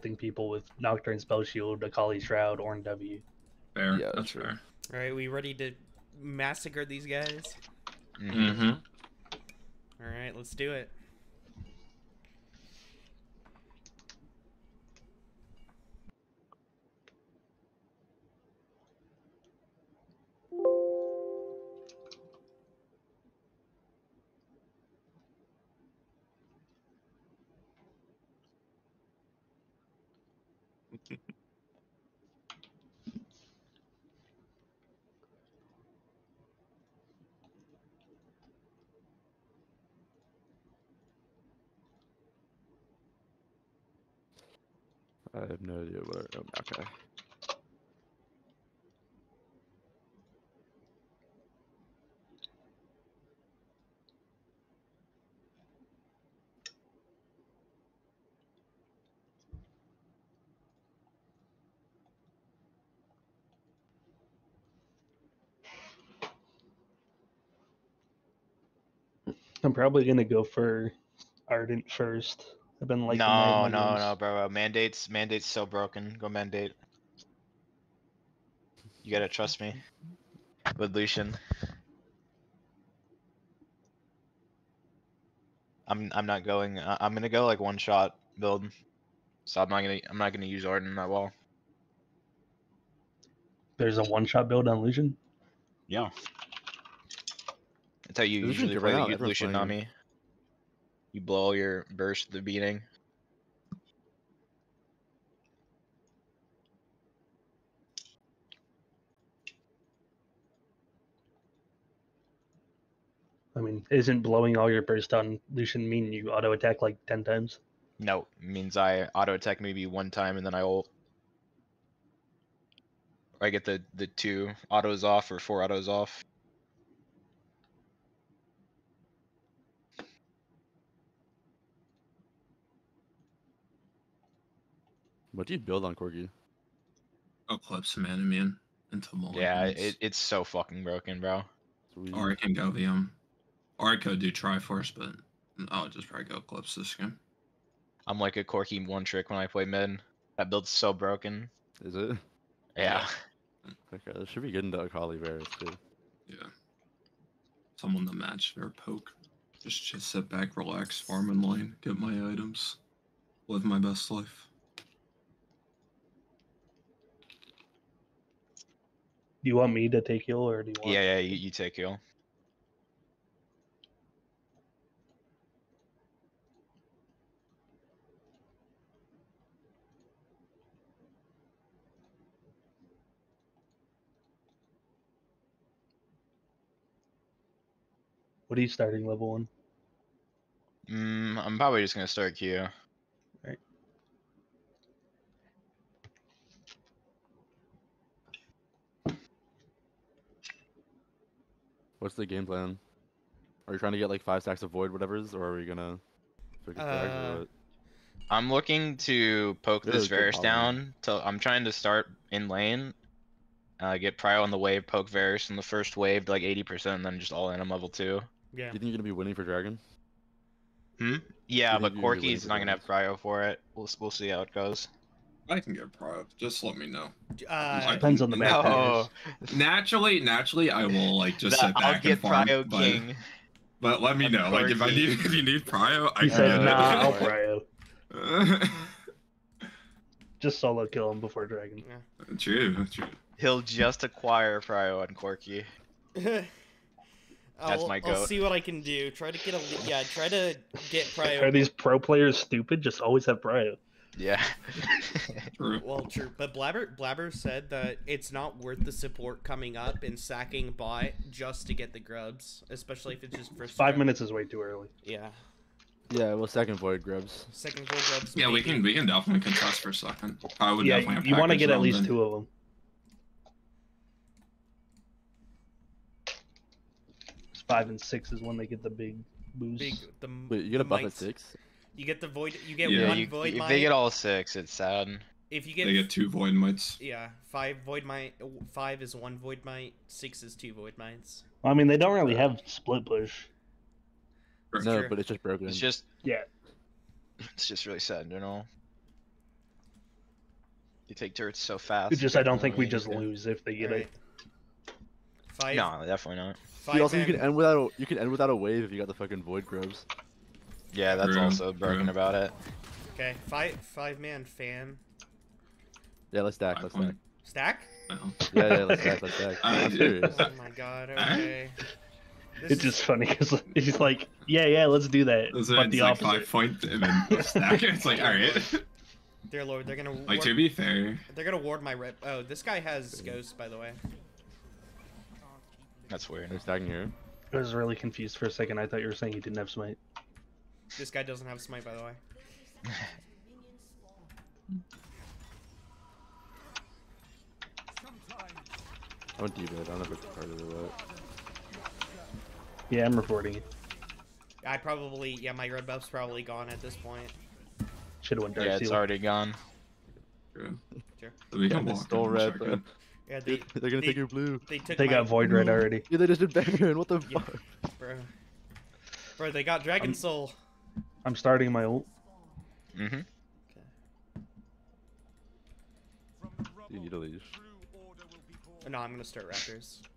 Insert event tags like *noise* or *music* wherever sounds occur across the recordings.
thing people with Nocturne Spell Shield, Akali Shroud, Ornn W. Fair. Yeah, that's sure. fair. All right, we ready to massacre these guys? Mm-hmm. All right, let's do it. *laughs* I have no idea where. Oh, okay. Probably gonna go for Ardent first. I've been like no, no, no, bro. Mandates, mandates so broken. Go mandate. You gotta trust me. With Lucian. I'm I'm not going. I- I'm gonna go like one shot build. So I'm not gonna I'm not gonna use Ardent in that wall. There's a one shot build on Lucian. Yeah. That's how you Lucian's usually play right now, Lucian playing him. Nami. You blow all your burst at the beginning. I mean, isn't blowing all your burst on Lucian mean you auto attack like ten times? No, means I auto attack maybe one time and then I ult. I get the the two autos off or four autos off. What do you build on Corki? Oh, Eclipse Manamune into mulligans. Yeah, it, it's so fucking broken, bro. Sweet. Or I can go VM. Um, or I could do Triforce, but I'll just probably go Eclipse this game. I'm like a Corki one trick when I play mid. That build's so broken. Is it? Yeah. *laughs* Okay, this should be good into Akali Varus too. Yeah. Someone to match their poke. Just just sit back, relax, farm in lane, get my items, live my best life. You want me to take heal or do you want? Yeah, yeah, you, you take heal. What are you starting level one? Mm, I'm probably just gonna start Q. What's the game plan? Are you trying to get like five stacks of void whatever's, or are we gonna Uh. I'm looking to poke It this is Varus down. To, I'm trying to start in lane. Uh, get Prio on the wave, poke Varus in the first wave to like 80%, and then just all in on level 2. Yeah. Do you think you're gonna be winning for Dragon? Hmm? Yeah, but Corki's you're gonna be winning for not gonna have Dragons? Prio for it. We'll, we'll see how it goes. I can get pro. Just let me know. Uh, Depends on the map. No, Naturally, naturally, I will like just Nah, sit I'll back get and farm. Prio but, King. but let me I'm know. Like if I need if you need prio, I He can says, get "Nah, it. I'll prio." *laughs* Just solo kill him before dragon. Yeah. true, true. He'll just acquire Prio on Corki. *laughs* I'll, my I'll see what I can do. Try to get a yeah. Try to get Prio. *laughs* Are these pro players stupid? Just always have prio. Yeah. *laughs* True. Well, true, but Blaber Blaber said that it's not worth the support coming up and sacking bot just to get the grubs, especially if it's just first. Five grub. minutes is way too early. Yeah, Yeah, well, second void grubs. second void grubs. Yeah, we can we can definitely contest for a second. I would yeah, definitely have you want to get at least then. two of them. Five and six is when they get the big boost. Big the Wait, you get a the buff at six? You get the void. You get Yeah, one you, void if mite. they get all six, it's sad. if you get, They get two void mites. yeah, five void mite. Five is one void mite. Six is two void mites. I mean, they don't really have split push. No, True. but it's just broken. It's just, Yeah, *laughs* it's just really sad, you know. You take turrets so fast. It's just I don't think we Yeah. just lose if they get Alright. it. Five. No, definitely not. Five Dude, also, you can end without a, you can end without a wave if you got the fucking void grubs. Yeah, that's True, also broken true. about it. Okay, five five man fan Yeah, let's stack. Let's stack. stack. No. Yeah, yeah, let's *laughs* stack. Let's stack. I'm serious. Oh my god. Okay. *laughs* This It's is- just funny because *laughs* he's like, yeah, yeah, let's do that. It's, but the like opposite. five point and then stack. It's like alright. Dear lord, they're gonna Like ward, to be fair, they're gonna ward my rep. Oh, this guy has ghost by the way. That's weird. They're stacking here. I was really confused for a second. I thought you were saying he didn't have smite. This guy doesn't have smite by the way. I went deep. I don't know if it's part of it or what. Yeah, I'm reporting. I probably yeah my red buff's probably gone at this point. Should have went dark Yeah, it's seal. already gone. true. Sure. So we Yeah, can they stole red, check bro. it. Yeah, they They're gonna they, take your blue. they took They my, got void red already. Yeah, they just did Baron. What the Yeah. fuck? bro. Bro, they got Dragon I'm- Soul. I'm starting my ult. Mm-hmm. Okay. You need to leave. Oh, no, I'm gonna start Raptors. *laughs*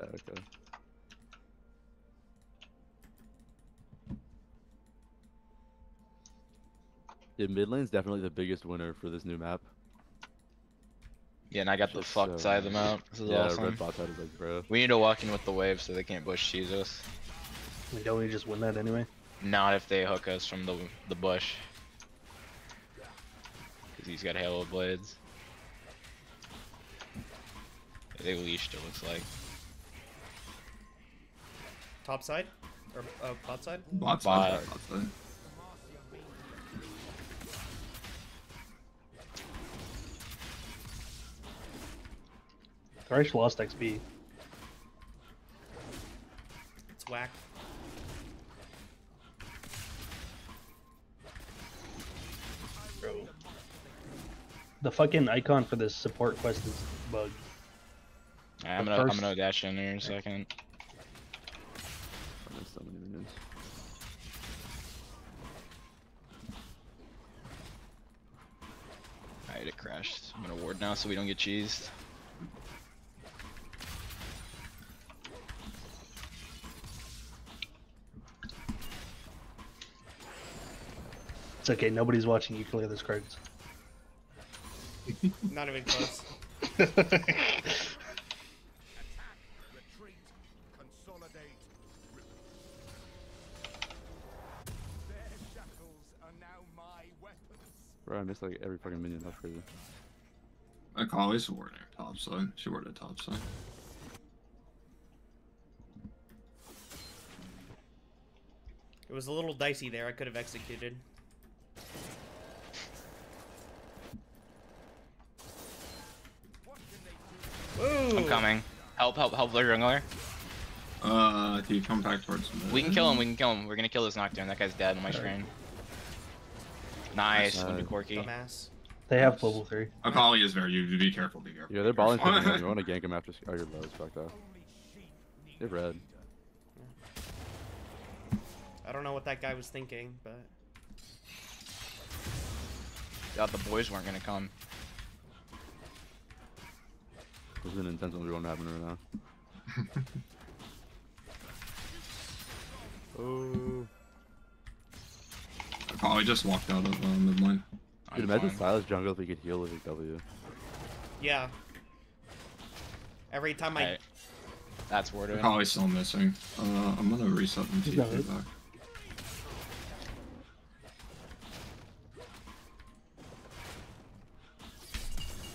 Oh, okay. Yeah, mid lane's definitely the biggest winner for this new map. Yeah, and I got the fuck fucked so side of the map. This is yeah, awesome. red bot side is like, bro. We need to walk in with the wave so they can't bush cheese us. I don't we just win that anyway? Not if they hook us from the the bush. Cause he's got Hail Blades. They leashed it looks like. Top side? Or uh, bot side? Bot Bot. side, bot side. Thresh lost XP. It's whack. The fucking icon for this support quest is bugged. I'm gonna I'm gonna dash in here in a second. So many minions. Alright, it crashed. I'm gonna ward now so we don't get cheesed. It's okay, nobody's watching you clear those cards. Not even close. Retreat. Consolidate. Their shackles are now my weapons. Bro, I missed like every fucking minion. That's crazy. Akali's warding top side. She warded top side. It was a little dicey there. I could have executed. What can they do? Ooh. I'm coming. Help, help, help the jungler. Uh, do you come back towards me? We can kill him, we can kill him. We're gonna kill this Nocturne. That guy's dead on my screen. Nice, Nice. Windy Corki. Dumbass. They have Yes. level 3. Akali is very. You be careful. Be careful. Yeah, they're balling careful. something. *laughs* You want to gank him after. Oh, you're low as fuck though. Only sheep need They're red. I don't know what that guy was thinking, but Thought the boys weren't gonna come. This is an intense one happening right now. *laughs* oh. Akali just walked out of uh, mid lane. I'm Dude, imagine fine. Sylas jungle if he could heal with his W. yeah. Every time I Alright. That's worded. probably still missing. Uh, I'm gonna reset and He's TP not it. back.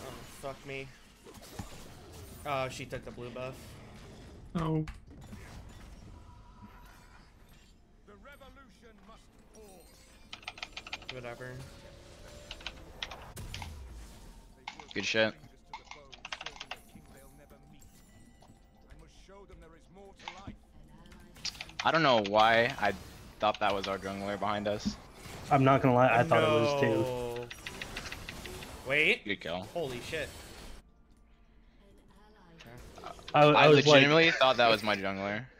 oh fuck me. Oh, she took the blue buff. Oh. The revolution must pause. Whatever. Good shit. strangers to the foe, serving a king they'll never meet. I must show them there is more to life. I don't know why I thought that was our jungler behind us. I'm not gonna lie, I thought it was too. Wait. Good kill. Holy shit. I, I I, was like, legitimately thought that was my jungler. *laughs*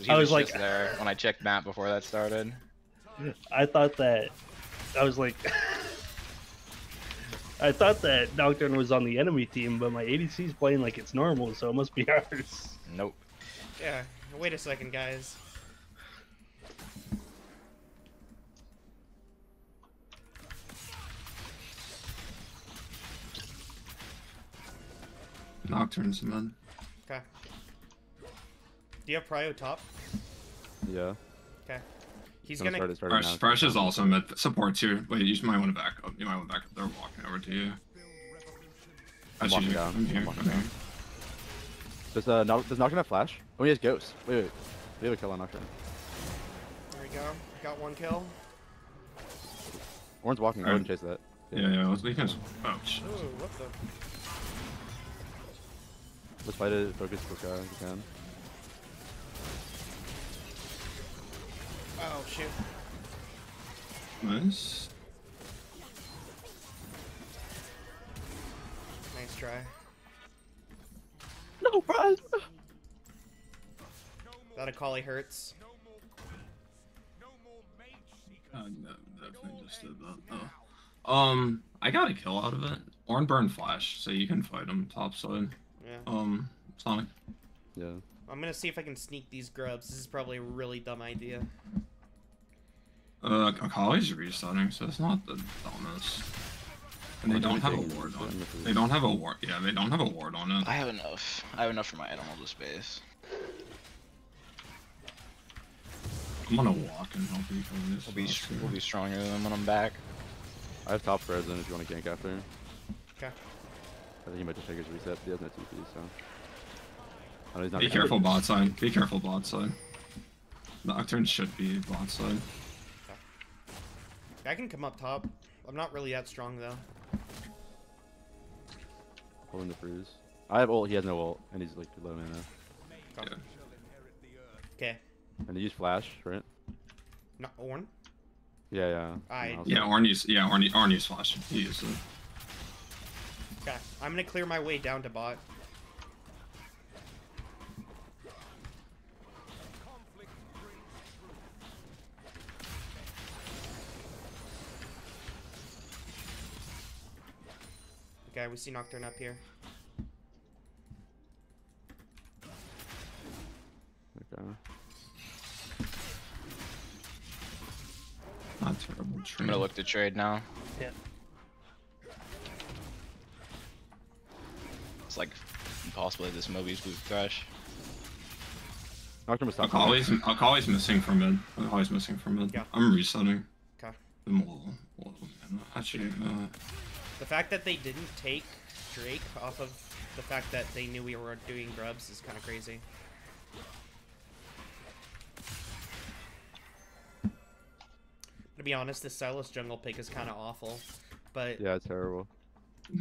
He I was, was like- just there when I checked map before that started. I thought that, I was like, *laughs* I thought that Nocturne was on the enemy team, but my ADC's playing like it's normal, so it must be *laughs* ours. Nope. Yeah. Wait a second, guys. Nocturnes, man. Okay. Do you have Prio top? Yeah. Okay. He's Gonna gonna. start Thresh, now. Thresh is also mid supports here. Wait, you might want to back up. You might want to back up. They're walking over to you. I'm That's walking down. I'm here. I'm walking Okay. down. Does uh no, does Nocturne have flash? Oh, he has ghost. Wait, wait. We have a kill on Nocturne. There we go. Got one kill. Ornn's walking. I Alright. wouldn't chase that. Yeah, yeah. Let's we can. Oh, shit. Ooh, what the? Let's fight it. Focus this guy if you can. Oh shoot. Nice. Nice try. No, bro. That Akali hurts. No more queens. No more mage seekers. Uh, no, definitely just did that. Oh. Um, I got a kill out of it. Ornn burn flash, so you can fight him topside. Yeah. Um, Sonic. Yeah. I'm gonna see if I can sneak these grubs. This is probably a really dumb idea. Uh, Akali's resetting, so it's not the dumbest. And they Or don't have a ward on it. They don't have a ward. Yeah, they don't have a ward on it. I have enough. I have enough for my item holder space. I'm gonna walk and help you kill this. We'll be fast we'll here. be stronger than when I'm back. I have top frozen if you want to gank after. Okay. I think he might just take his reset. He has no TP, so. I know he's not Be careful bot side. Be careful bot side. Nocturne should be bot side. I can come up top. I'm not really that strong though. Pulling the freeze. I have ult. He has no ult, and he's like low mana. Yeah. Shall inherit the earth. Okay. And he used flash, right? Not Ornn. Yeah, yeah. I- Yeah, like- Ornn used. Yeah, Ornn, Ornn used flash. He used it. Okay. I'm gonna clear my way down to bot. Okay, we see Nocturne up here. Okay. Not terrible trade. I'm gonna look to trade now. Yeah. It's like impossible that this Moby's boot crash. Nocturne was top. Akali's, Akali's missing from mid. Akali's missing from mid. Yeah. I'm resetting. Okay. Them all- all of them. Actually, uh, The fact that they didn't take Drake off of the fact that they knew we were doing grubs is kind of crazy. To be honest, this Sylas jungle pick is kind of awful, but Yeah, it's terrible. *laughs*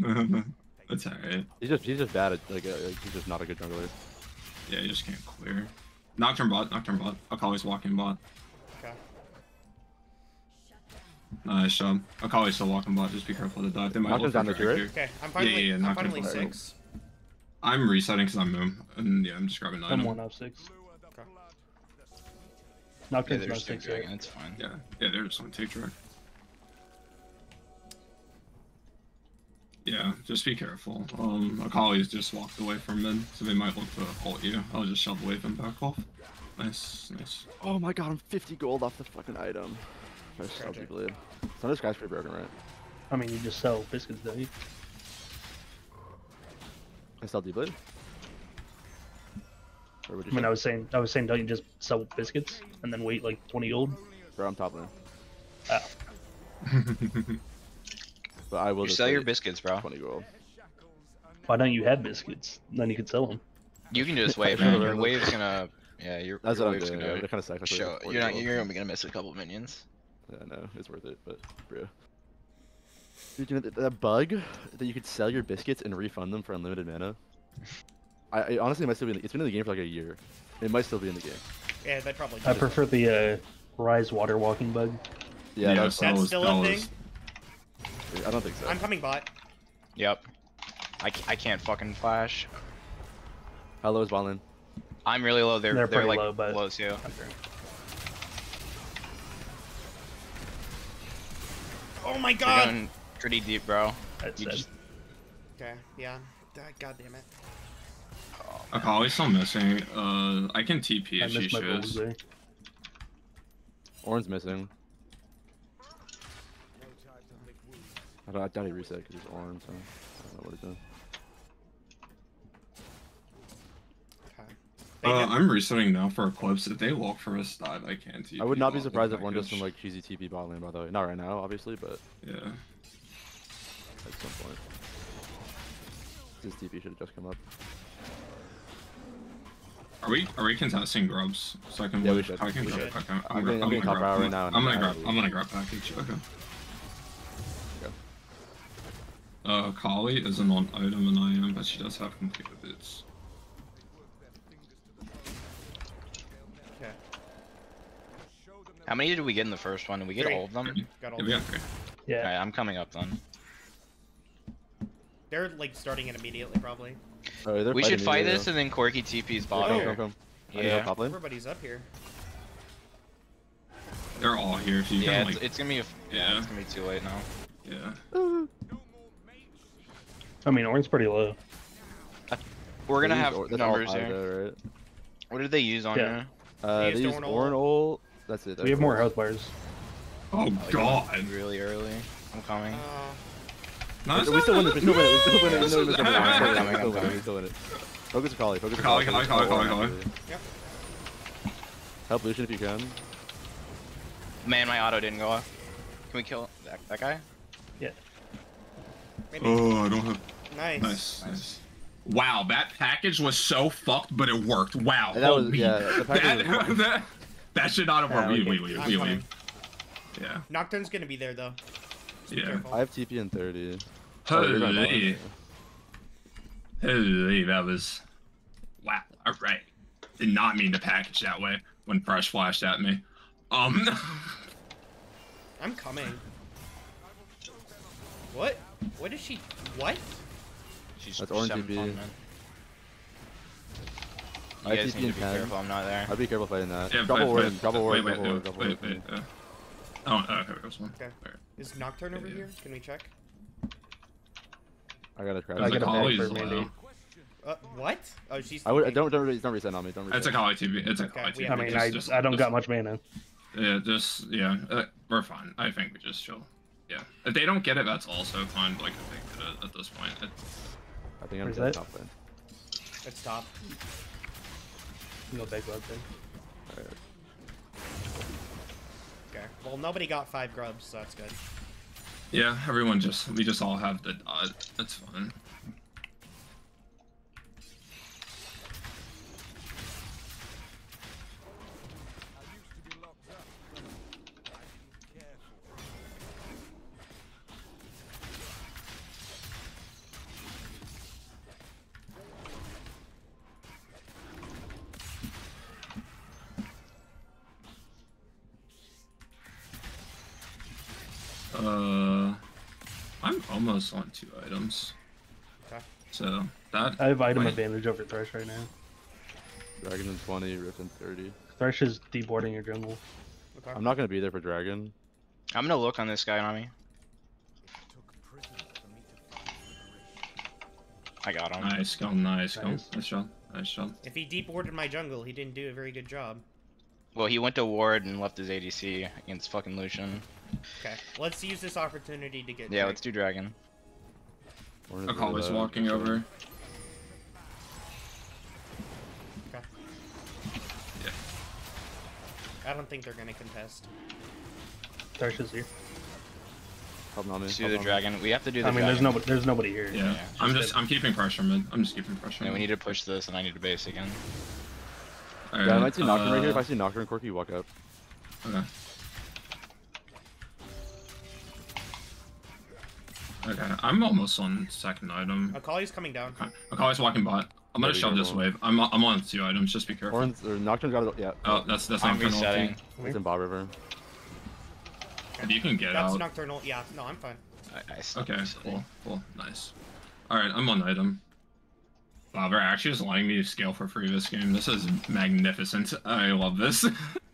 it's alright. He's just he's just bad at like, uh, like he's just not a good jungler. Yeah, he just can't clear. Nocturne bot, Nocturne bot. Akali's walking bot. Okay. Nice job. Akali's still walking bot. Just be careful to dive. They might Nocturne's look on the turret? here. Okay, I'm finally, yeah, I'm not finally gonna fire. I'm resetting because I'm Moon. And yeah, I'm just grabbing I'm item. one off six. Lure the Okay. blood. The Yeah, Nocturne's there's not still six dragon. It's fine. Yeah, yeah, they're just gonna take direct. Yeah, just be careful. Um, Akali's just walked away from mid, so they might look to ult you. I'll just shove wave and back off. Nice, nice. Oh my god, I'm 50 gold off the fucking item. There's Tragic. Salty Blade. Some of this guy's pretty broken, right? I mean, you just sell biscuits, don't you? I sell D-Blade? Or you I mean, sell- I was saying, I was saying, don't you just sell biscuits and then wait like 20 gold? Bro, I'm top lane. Ah, *laughs* But I will You just sell your biscuits, bro. 20 gold. why don't you have biscuits? Then you could sell them. You can just *laughs* wait, I man. Your wave's gonna. Yeah, your, That's your what I'm wave's doing. gonna They're kind of sacrificing. show. You're not. You're gonna miss a couple minions. Yeah, no, it's worth it, but bro. Dude, you know, that, that bug that you could sell your biscuits and refund them for unlimited mana. *laughs* I, I honestly it might still be. In the, it's been in the game for like a year. It might still be in the game. Yeah, they probably. I do. prefer the uh, rise water walking bug. Yeah, that's, That's is- still a thing? I don't think so. I'm coming bot. Yep. I, I can't fucking flash. How low is Ballin? I'm really low. They're They're they're, pretty like low, but- low too. Oh my They're god! going pretty deep, bro. That's just- Okay, yeah. Ah, God damn it. Akali's still missing. Uh, I can TP I if she missed my shows. there. Ornn's missing. No time to lick wounds. I, don't, doubt he reset because he's Ornn, so I don't know what he's doing. Okay. They Uh, I'm resetting now for Eclipse. If they walk for us dive, I can't TP. I would not be surprised if one just package. some like cheesy TP bot lane, by the way. Not right now, obviously, but Yeah. at some point. This TP should have just come up. Are we are we contesting grubs? So I can Yeah, we should. I can We grab. should. Okay, I'm, I'm gra- getting- I'm gonna grab. right now I'm gonna grab. have I'm gonna grab package. Okay. Go. Uh, Kali isn't on item and I am, but she does have completed bits. Okay. Show them there How many did we get in the first one? Did we get Three. all of them? Got all Yeah, we got three. Yeah. Alright, I'm coming up then. They're like starting it immediately, probably. Oh, We should fight this though. and then Corki TP's Yeah, bot. come, come, come. Yeah. top lane. Everybody's up here. They're all here. So you Yeah, it's, like, it's gonna be a, yeah. Yeah. it's gonna be too late now. yeah. no. I mean, Ornn's pretty low. We're gonna have Or- numbers here. though, right? What did they use on Yeah. you? Uh, They they used use Ornn Ornn ult. That's it. We that's have more it. health bars. Oh Oh, god. you Really early. I'm coming. Uh, No, We still win it. We still win it. We still win it. We still win it. We still win it. We still win it. We still win it. coming. We still win it. Focus Akali. Focus Akali, Akali. Akali, focus Akali, Akali. Akali. Yep. Help Lucian if you can. Man, my auto didn't go off. Can we kill that, that guy? maybe. Oh, I don't have. nice. Nice, nice. Wow, that package was so fucked, but it worked. Wow. That was- yeah, the package *laughs* that, was- that, that should not have worked. We, we we, can- we, I'm we, leave. Yeah. Nocturne's gonna be there though. Just Yeah. I have TP in 30. Oh, Holy. Holy, that was. Wow. All right. Did not mean to package that way when Thresh flashed at me. Um. *laughs* I'm coming. What? What is she? What? She's That's orange seven TP. Fun, man. I You have guys TP need in to be 10. careful. I'm not there. I'd be careful fighting that. yeah, Drop a but- ward. but- Drop a ward. Wait, wait, wait, Drop a wait, ward. wait. Oh, oh, okay, there's one. Okay. Alright. Is Nocturne over Yeah. here? Can we check? I gotta crash. I There's get a a bag Kali's for low. Mandy. Uh, what? Oh, she's. I would. sleeping. Don't don't don't reset on me. Don't reset. It's a Kali TP. It's a Okay, Kali we TP. I mean, Just- I just- I don't just- got much mana. Yeah, just yeah, uh, we're fine. I think we just chill. Yeah, if they don't get it, that's also fine. Like if they get it at this point, it, I think I'm Where's dead top lane. It's top. No big blood thing. Alright. Okay. Well, nobody got five grubs, so that's good. yeah, everyone just we just all have the dot. That's fine. I'm almost on two items, Okay. so that I have item Wait. advantage over Thresh right now. Dragon in 20, Rift in 30. Thresh is deboarding your jungle. Okay. I'm not gonna be there for Dragon. I'm gonna look on this guy, Nami. Took prisoners for me to find liberation. I got him. nice, go, nice, go, Nice. nice job, nice job. If he deep ordered my jungle, he didn't do a very good job. Well, he went to ward and left his ADC against fucking Lucian. Okay. Let's use this opportunity to get. Yeah, Drake. let's do dragon. Warren is Akali's really low. walking over. Okay. Yeah. I don't think they're gonna contest. Thresh is here. Help Nami. Let's do help the Nami. dragon. We have to do the I mean, there's dragon. nobody. There's nobody here. Yeah, Yeah, I'm just just I'm keeping pressure mid. I'm just keeping pressure. Yeah, we need to push this, and I need to base again. Yeah, I might Alright, see Nocturne right here. If uh, I see Nocturne, Corki, walk up. Okay. Okay, I'm almost on second item. Akali's coming down. Okay, Akali's walking by. I'm gonna Yeah, shove this wave. I'm I'm on two items. Just be careful. Ornn's or Nocturne got it. Yeah. Oh, that's that's I'm not resetting. It's in Bob River. If you can get That's out. That's Nocturnal. Yeah. No, I'm fine. I, I stopped Okay, resetting. cool, cool, nice. Alright, I'm on item. Wow, they're actually just letting me scale for free this game. This is magnificent. I love this. *laughs*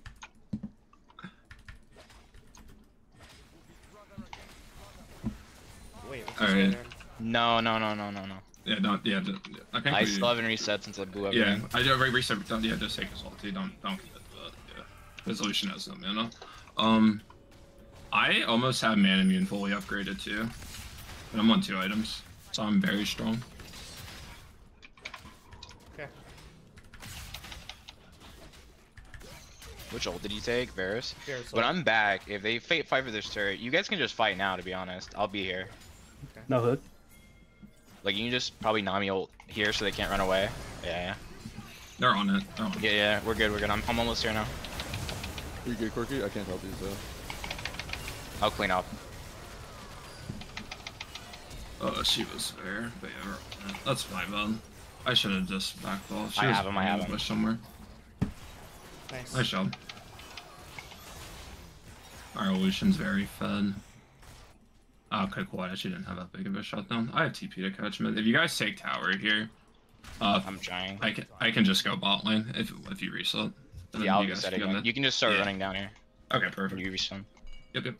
Wait, All right. No, no, no, no, no, no. Yeah, don't. Yeah, d- I think I we, still haven't reset since I blew up. Yeah. I do re- reset. Don't, yeah, just take a salty. Don't don't commit to that. Yeah, resolution has no mana. Um, I almost have Manamune fully upgraded too, and I'm on two items, so I'm very strong. Okay. Which ult did you take, Varus? Here's When I'm back, if they fight, fight for this turret, you guys can just fight now. To be honest, I'll be here. No hook. Like you can just probably Nami ult here so they can't run away. Yeah, They're on it. They're on yeah, it. yeah. yeah we're good. We're good. I'm, I'm almost here now. Are you good, Quirky? I can't help you, so. I'll clean up. Uh, she was there, but yeah, we're on it. that's fine then. I should have just backed off. She I was have him, I have him. somewhere. Nice. Nice job. Our evolution's very fed. Oh, okay, cool. I actually didn't have that big of a shutdown. I have TP to catch him. If you guys take tower here, uh, I'm trying. I can I can just go bot lane if if you reset. And then Yeah, I'll you reset can go again. mid. You can just start Yeah. running down here. Okay, perfect. you reset. Yep, yep.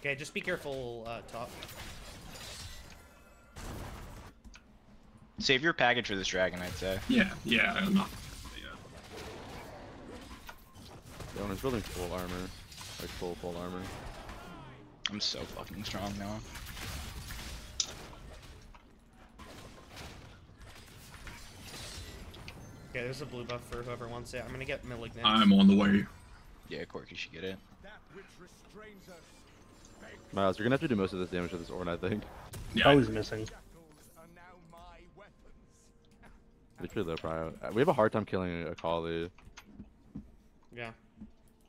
Okay, just be careful, uh, top. Save your package for this dragon, I'd say. Yeah, yeah. I'm not. Yeah. Yeah, when it's building full armor. Like full, full armor. I'm so fucking strong now. Okay, there's a blue buff for whoever wants it. I'm gonna get Malignance. I'm on the way. Yeah, Corki should get it. That which restrains us. Miles, you're gonna have to do most of this damage with this Ornn, I think. Yeah. Always missing. Weapons. It's pretty low prio. Uh, We have a hard time killing a Kali. Yeah.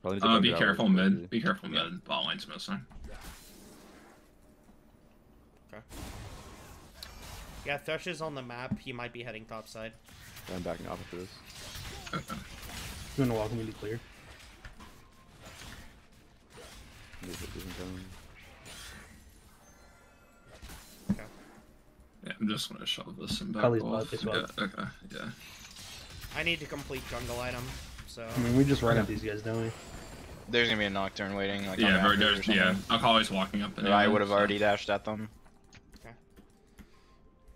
Probably need to Uh, be careful mid. quickly. Be careful mid. Bot lane's missing. Okay. Yeah, Thresh is on the map. He might be heading top side. I'm backing off after this. Okay. You wanna walk me to clear? I'm just gonna shove this in back Kali's off. bot, they Yeah, okay, yeah. I need to complete jungle item, so. I mean, we just run at Okay. these guys, don't we? There's gonna be a nocturne waiting. Like, Yeah, the very, outfield or there's, yeah. something. I'm walking up and Or I would have so- already dashed at them.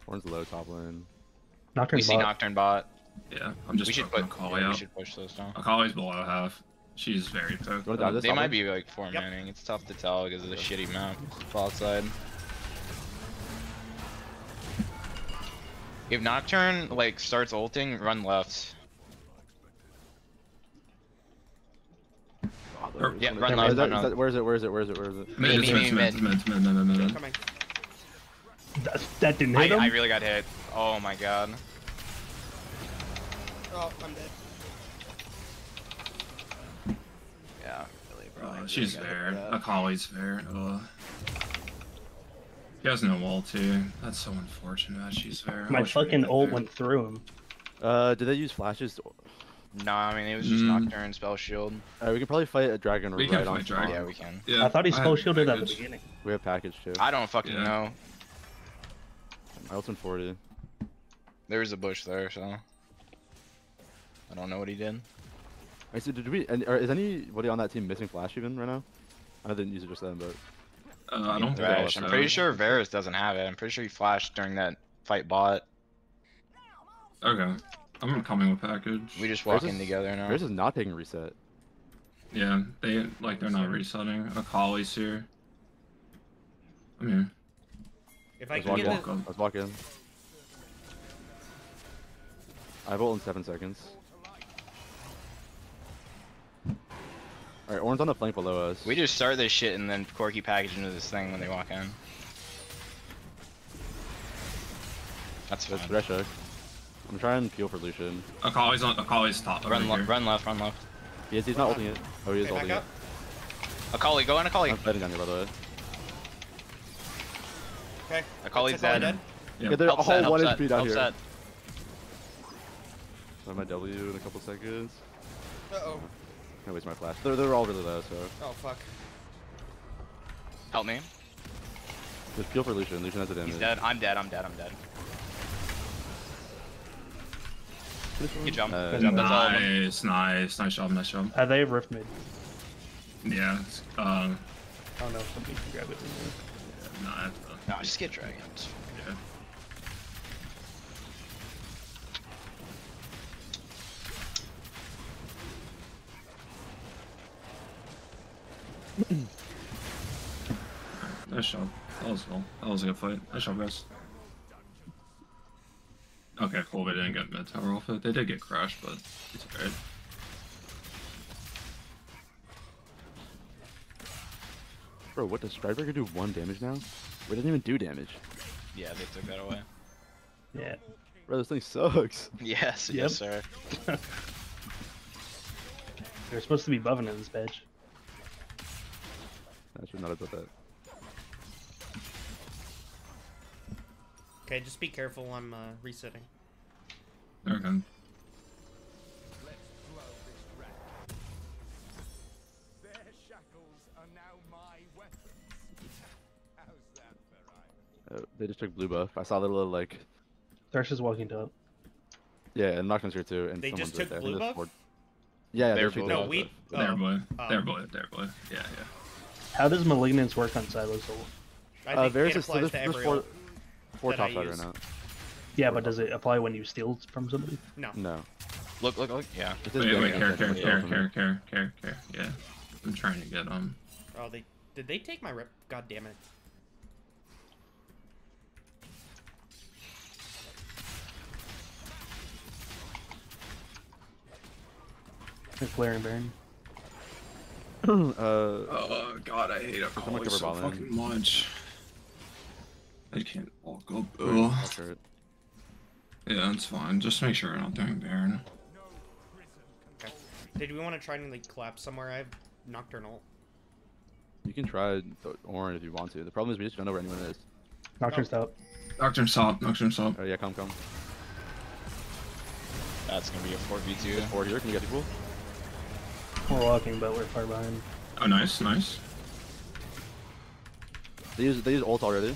Ornn's low top lane. Nocturne We see. Nocturne bot. Yeah, I'm just we should poking put. Akali Yeah, we out. should push those down. Akali's below half. She's very poked. You wanna dive this They might be like four Yep. manning. It's tough to tell because of the shitty map. Bot side. If Nocturne like starts ulting, run left. Oh, Or- yeah, run left, run left. Where is it? Where is it? Where is it? Where is it? Mid, Me, it's me, mid, me, mid, mid. mid, mid, mid, mid, mid. That, that didn't I, hit him. I really got hit. Oh my god. Oh, I'm dead. Yeah, really, bro. I really she's got hit there. by that. Akali's there. Uh, he has no wall too. That's so unfortunate. that She's there. I My fucking had that ult there. went through him. Uh, did they use flashes? to- No, I mean it was just Mm. Nocturne spell shield. Alright, we can probably fight a dragon We right can on fight top. dragon. Yeah, we can. Yeah, I thought he had spell shielded at the beginning. We have package too. I don't fucking Yeah. know. I ulted in 40. There was a bush there, so I don't know what he did. I said, did we? And, or is anybody on that team missing flash even right now? I didn't use it just then, but Uh, I don't think Thresh. so. I'm pretty sure Varus doesn't have it. I'm pretty sure he flashed during that fight bot. Okay, I'm coming with package. We just Varus walk in is- together now. Theirs is not taking reset. Yeah, they like they're not resetting. Akali's here. I'm here. If I Let's can walk get in. walk the, on. Let's walk in. I have ult in seven seconds. Alright, Ornn's on the flank below us. We just start this shit and then Corki package into this thing when they walk in. That's That's fine. Thresher. I'm trying to peel for Lucian. Akali's on. Akali's top. over Run here. left, run left, run left. He is, he's not ulting it. Oh, he is okay, ulting back it. up. Akali, go on Akali. I'm fighting down here, by the way. Okay. Akali's That's Akali dead. Yeah. Yeah, they're Help a set, whole help 1 set, HP down help here. set. I have my W in a couple seconds. Uh-oh gonna waste my flash. They're, they're all really low, so. Oh, fuck. Help me. Just peel for Lucian. Lucian has a damage. He's dead. I'm dead. I'm dead. I'm dead. Good jump. Uh, Good jump. Nice, nice, nice job, nice job. Are they rift mid? Yeah. Um, oh no, somebody can grab it. Yeah, nah, no, just get dragons. *clears throat* Nice job. That was cool. That was a good fight. Nice job, guys. Okay, cool. They didn't get mid tower off it. They did get crashed, but it's alright. Bro, what does Stridebreaker do one damage now? It doesn't even do damage. Yeah, they took that away. Yeah. Bro, this thing sucks. *laughs* Yes, Yep. yes, sir. *laughs* They're supposed to be buffing in this patch. I should not have done that. Okay, just be careful. I'm uh, resetting. There we go. Let's blow this wreck. Their shackles are now my weapons. How's that for Ivan? Uh, they just took blue buff. I saw the little like, Thresh is walking top. yeah, and Nocturne's here too. And They someone's just took there. I think blue buff? Yeah, yeah, They're there's two blue there. No, buff. we. There, oh, boy. There, um, boy. There, boy. Yeah, yeah. How does Malignance work on Silo Soul? Uh, think Varus it is so there's, to there's every four, four that I top side right use. now. Yeah, but does it apply when you steal from somebody? No. No. Look, look, look. Yeah. It is Wait, very wait, care, care, care, care, care, care, care. Yeah. I'm trying to get um. Oh, they did they take my rep? God damn it! The Flaring Baron. Uh, Oh god, I hate someone Akali cover so ball lane? fucking much. I can't walk up. I'll Ugh. turret. Yeah, that's fine. Just make sure we're not doing Baron. No Okay. Did we want to try and like collapse somewhere? I have nocturnal. You can try the Ornn if you want to. The problem is we just don't know where anyone is. Nocturne's top. Nocturne stop, Nocturne stop. Oh yeah, come, come. That's gonna be a 4v2. Four here, can you get people? We're walking, but we're far behind. Oh, nice, nice. They use they use ult already.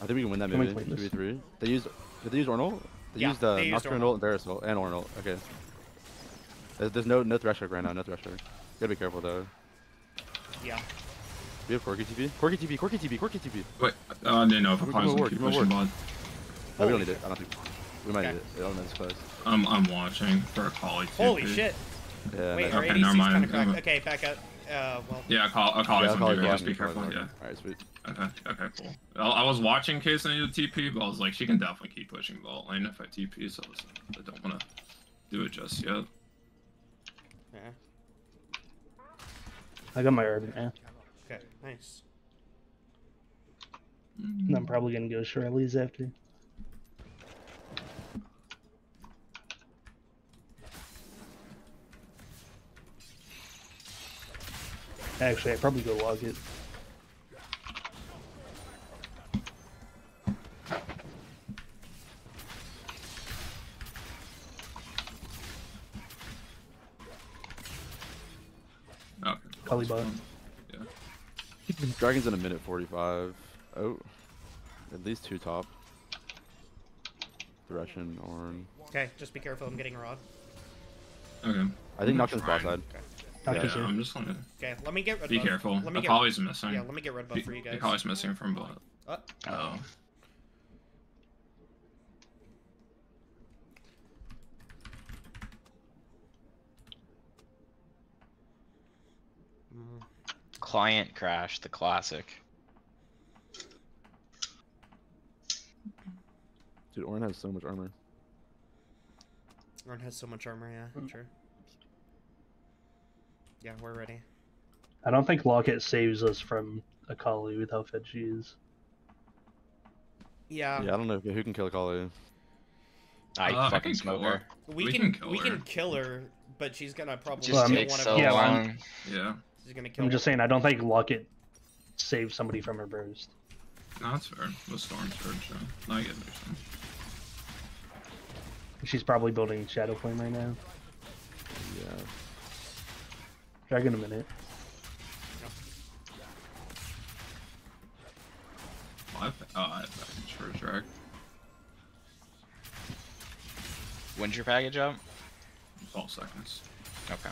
I think we can win that Can maybe. play Two this? v three. They use did they use Ornal? They Yeah, used uh, they used Nocturne ult and Varus ult and Ornal. Okay. There's, there's no no Thresher right now. No Thresher. Gotta be careful though. Yeah. We have Corki TP. Corki TP. Corki TP. Corki TP. Wait, uh, I didn't know if Give me Akali was a gonna keep give me a pushing word. bot. No, we don't need it. I don't think. We might Okay. need it. I don't know. It's close. I'm, I'm watching for Akali too. Holy shit! Yeah. Wait, no, our Okay, ADC's never mind, kind of cracked. Okay, back up. Uh, well. Yeah, Akali, Akali's yeah, on Akali's TP. Just be careful. Yeah. Alright, sweet. Okay. Okay. Cool. I, I was watching in case I needed TP, but I was like, she can definitely keep pushing bot lane if I TP. So I, was I don't want to do it just yet. Yeah. I got my Urban now. Okay. Nice. And I'm probably gonna go Shirley's after. Actually, I'd probably go log it. Okay. Kali bot. Dragon's in a minute 45. Oh. At least two top. Thresh and Ornn. Okay, just be careful. I'm getting rod. Okay. I think I'm Nocturne's bot side. Nocturne's Yeah, here. I'm just gonna Okay, let me get red be buff. careful. Let me get. Akali's missing. Yeah, let me get red buff for you guys. Akali's missing from bot. Uh, Oh. mm, Client crash, the classic. Dude, Ornn has so much armor. Ron has so much armor. Yeah, sure. Yeah, we're ready. I don't think Locket saves us from Akali with how fed she is. Yeah. yeah, I don't know who can kill Akali. I Uh, I fucking can smoke her. her. We, We can, can kill we her. can kill her, but she's gonna probably Just Well, I still mean- takes wanna so yeah, I'm- long. Yeah. She's gonna kill. I'm just saying, I don't think Locket saves somebody from her burst. No, that's fair. The storm's fair, sure. No, I get what. She's probably building Shadow Flame right now. Yeah. Dragon a minute. Oh, I, oh, I have that sure drag. When's your package up? 12 seconds. Okay.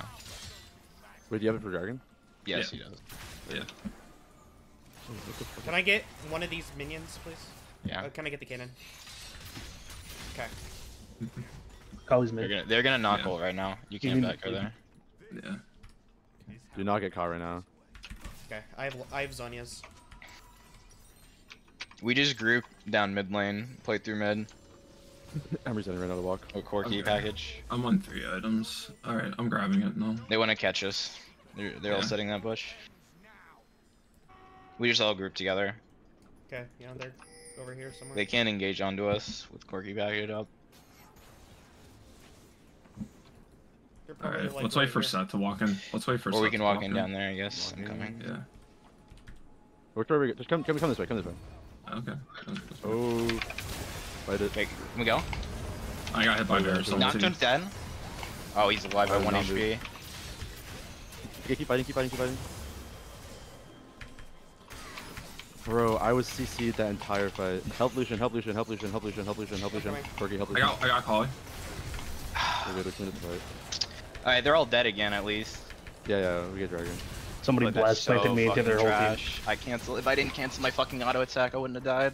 Wait, do you have it for Dragon? Yes, Yeah. he does. Yeah. Can I get one of these minions, please? Yeah. Uh, can I get the cannon? Okay. Kali's They're gonna they're gonna knock Yeah. ult right now. You You can't can- back her there. Yeah. Do not get caught right now. Okay. I have I have Zhonya's. We just group down mid lane, play through mid, *laughs* Emery's running right out of walk. a Corki Okay. package. I'm on three items. Alright, I'm grabbing it now. They want to catch us. They're, they're all Yeah. setting that bush. We just all group together. Okay. Yeah, they're over here somewhere. They can't engage onto us with Corki package up. They're probably, Alright, like, let's right wait for here. Seth to walk in. Let's wait for Or Seth we can to walk in down there, I guess. I'm Walk in. coming. Yeah. Which way we go? Just come, come, come this way. Come this way. Okay. Oh, fight it. Wait, can we go? I got hit by Varus. yeah. ulti. Nocturne's dead. Oh, he's alive by one not HP. Okay, keep fighting. Keep fighting. Keep fighting. Bro, I was CC'd that entire fight. Help Lucian, help Lucian, help Lucian, help Lucian, help Lucian, help Lucian. Coming. Corki, help I got I got Kali. We're good, we're good, fight. Alright, they're all dead again at least. Yeah, yeah, we get Dragon. Somebody But that's blast planted so me into their fucking whole team. I cancel. If I didn't cancel my fucking auto attack, I wouldn't have died.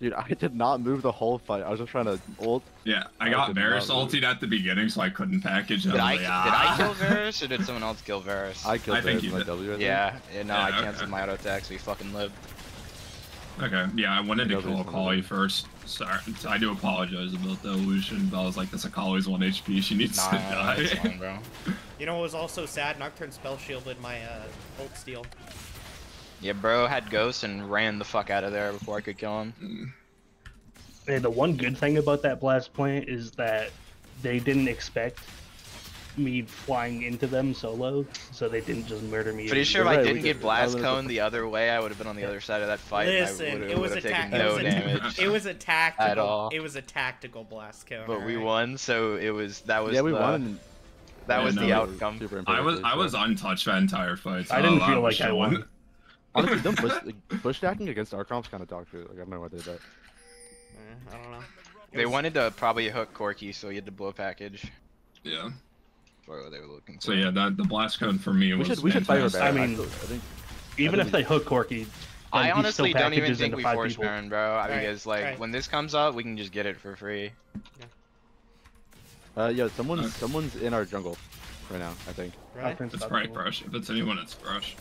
Dude, I did not move the whole fight. I was just trying to ult. Yeah, I I got did Varus ulted at the beginning, so I couldn't package. Did was I, like, did ah. I kill *laughs* Varus or did someone else kill Varus? I killed I think Varus you with my did. W. I think. yeah, yeah, no, I canceled okay. my auto attack, so he fucking lived. Okay, yeah, I wanted to I know kill there's Akali first. Sorry, I do apologize about the illusion, but I was like, this Akali's one HP. She needs Nah, to nah, die. it's fine, bro. *laughs* You know what was also sad? Nocturne spell shielded my uh, ult steal. Yeah, bro had ghosts and ran the fuck out of there before I could kill him. Hey, the one good thing about that blast plant is that they didn't expect me flying into them solo, so they didn't just murder me. Pretty sure if I didn't get blast I cone the other way, I would have been on the other side of that fight. Listen, I it would was a have taken it no was a damage. *laughs* It was a tactical. all. It was a tactical blast cone. But we won, so it was that was Yeah, we the, won. That Yeah, was no, the outcome. super I was impressive, I was untouched that entire fight. so I didn't feel like I chilling. won. Honestly, them bush, *laughs* like, bush stacking against our comps kind of dog shit. Like, I don't know why they did that. Eh, I don't know. They wanted to probably hook Corki, so he had to blow package. Yeah. Or what they were looking for. So yeah, that the blast cone for me We was should we should fight her fantastic. I mean- I, I think Even I if they hook Corki, I honestly don't even packages think into we five force people. Baron, bro. Alright, Because like alright. when this comes up, we can just get it for free. Uh, yeah, someone's Okay. someone's in our jungle right now. I think. Really? Nocturne's It's probably to- Brush. If it's anyone, it's Brush.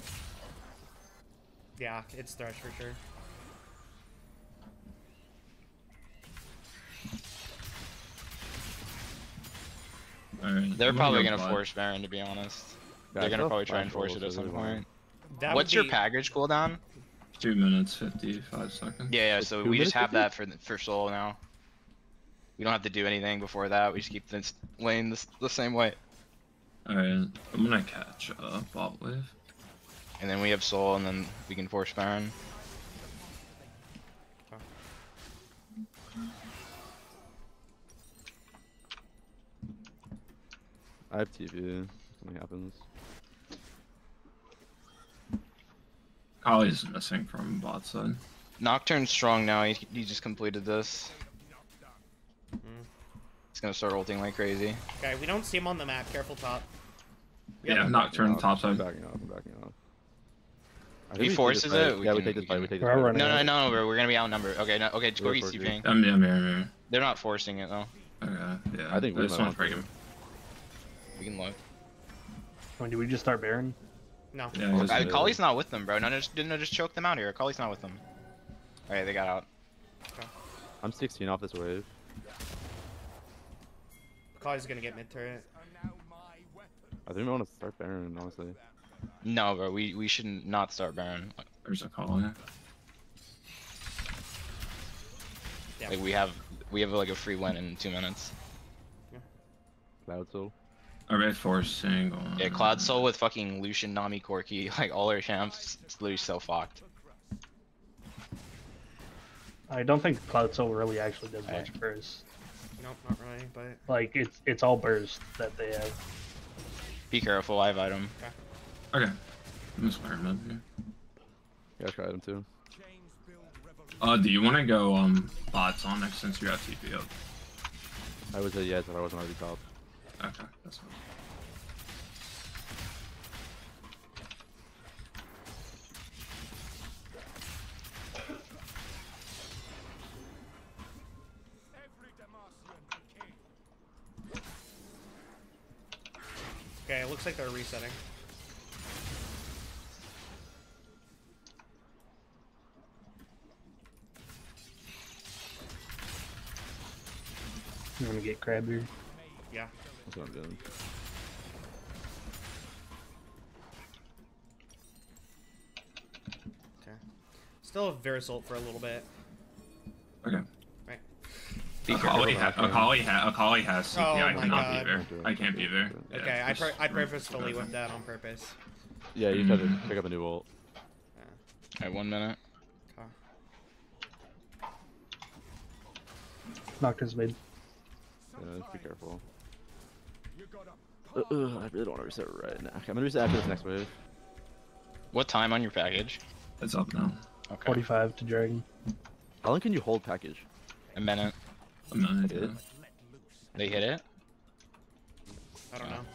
Yeah, it's Thresh for sure. Alright. They're I'm probably go gonna force Baron, to be honest. Yeah, They're gonna probably try and force it at some point. That What's would your be- package cooldown? Two minutes fifty-five seconds. Yeah, yeah. So two we just have you that for the- for soul now. We don't have to do anything before that. We just keep this lane the, the same way, Alright, I'm gonna catch uh, bot wave. and then we have soul, and then we can force Baron. I have TV. Something happens. Kali's missing from bot side. Nocturne's strong now. He, he just completed this. Mm. He's gonna start ulting like crazy. Okay, we don't see him on the map. Careful top. Yeah, I'm Nocturne backing top off, I'm side. backing off. I'm backing off. He we forces it, we Yeah, we take this fight. We take this We're fight. running. No, no, Right. no, bro. We're gonna be outnumbered. Okay, no, okay. We're Corey's. TPing. I'm, I'm here, I'm here. They're not forcing it though. Okay, yeah. I think we just might want to break him. We can look. I mean, do we just start Baron? No. Yeah, Well, he's- I- Uh, Kali's not with them, bro. No, just didn't I just choke them out here. Kali's not with them. Alright, they got out. I'm 16 off this wave. Kai's gonna get mid turret. are now my weapon. I think we want to start Baron, honestly. No, bro. We we should not start Baron. there's a call here. Yeah. Like we have we have like a free win in two minutes. Cloud Soul. Alright, forcing. single. Yeah, Cloud Soul with fucking Lucian, Nami, Corki, *laughs* like all our champs, it's literally so fucked. I don't think Cloud Soul really actually does much Hey. for us. Nope, not really, but Like it's it's all burst that they have. Be careful, I have item. Okay. I'm just wearing mid here. Yeah, I tried him too. Chains build revolution. Uh, do you want to go um bot Sonic since you got TP up? I would say yes if I wasn't already top. Okay, that's fine. Every Demacian king. Okay, it looks like they're resetting. You want to get crab here? Yeah. That's what I'm doing. Okay. Still have Verisult for a little bit. Okay. Right. Akali, ha- Akali, ha- Akali has CP. Oh I my cannot God. be there. I can't be there. Yeah, Okay, I, just pur- I purposefully went that on purpose. Yeah, you tried to pick up a new ult. Alright, one minute. Okay. Nocturne's mid. Yeah, just be careful. You Uh, uh, I really don't want to reset right now. Okay, I'm gonna reset after this next wave. What time on your package? It's up now. Okay. 45 to Dragon. How long can you hold package? A minute. A minute. Did? They hit it? I don't know.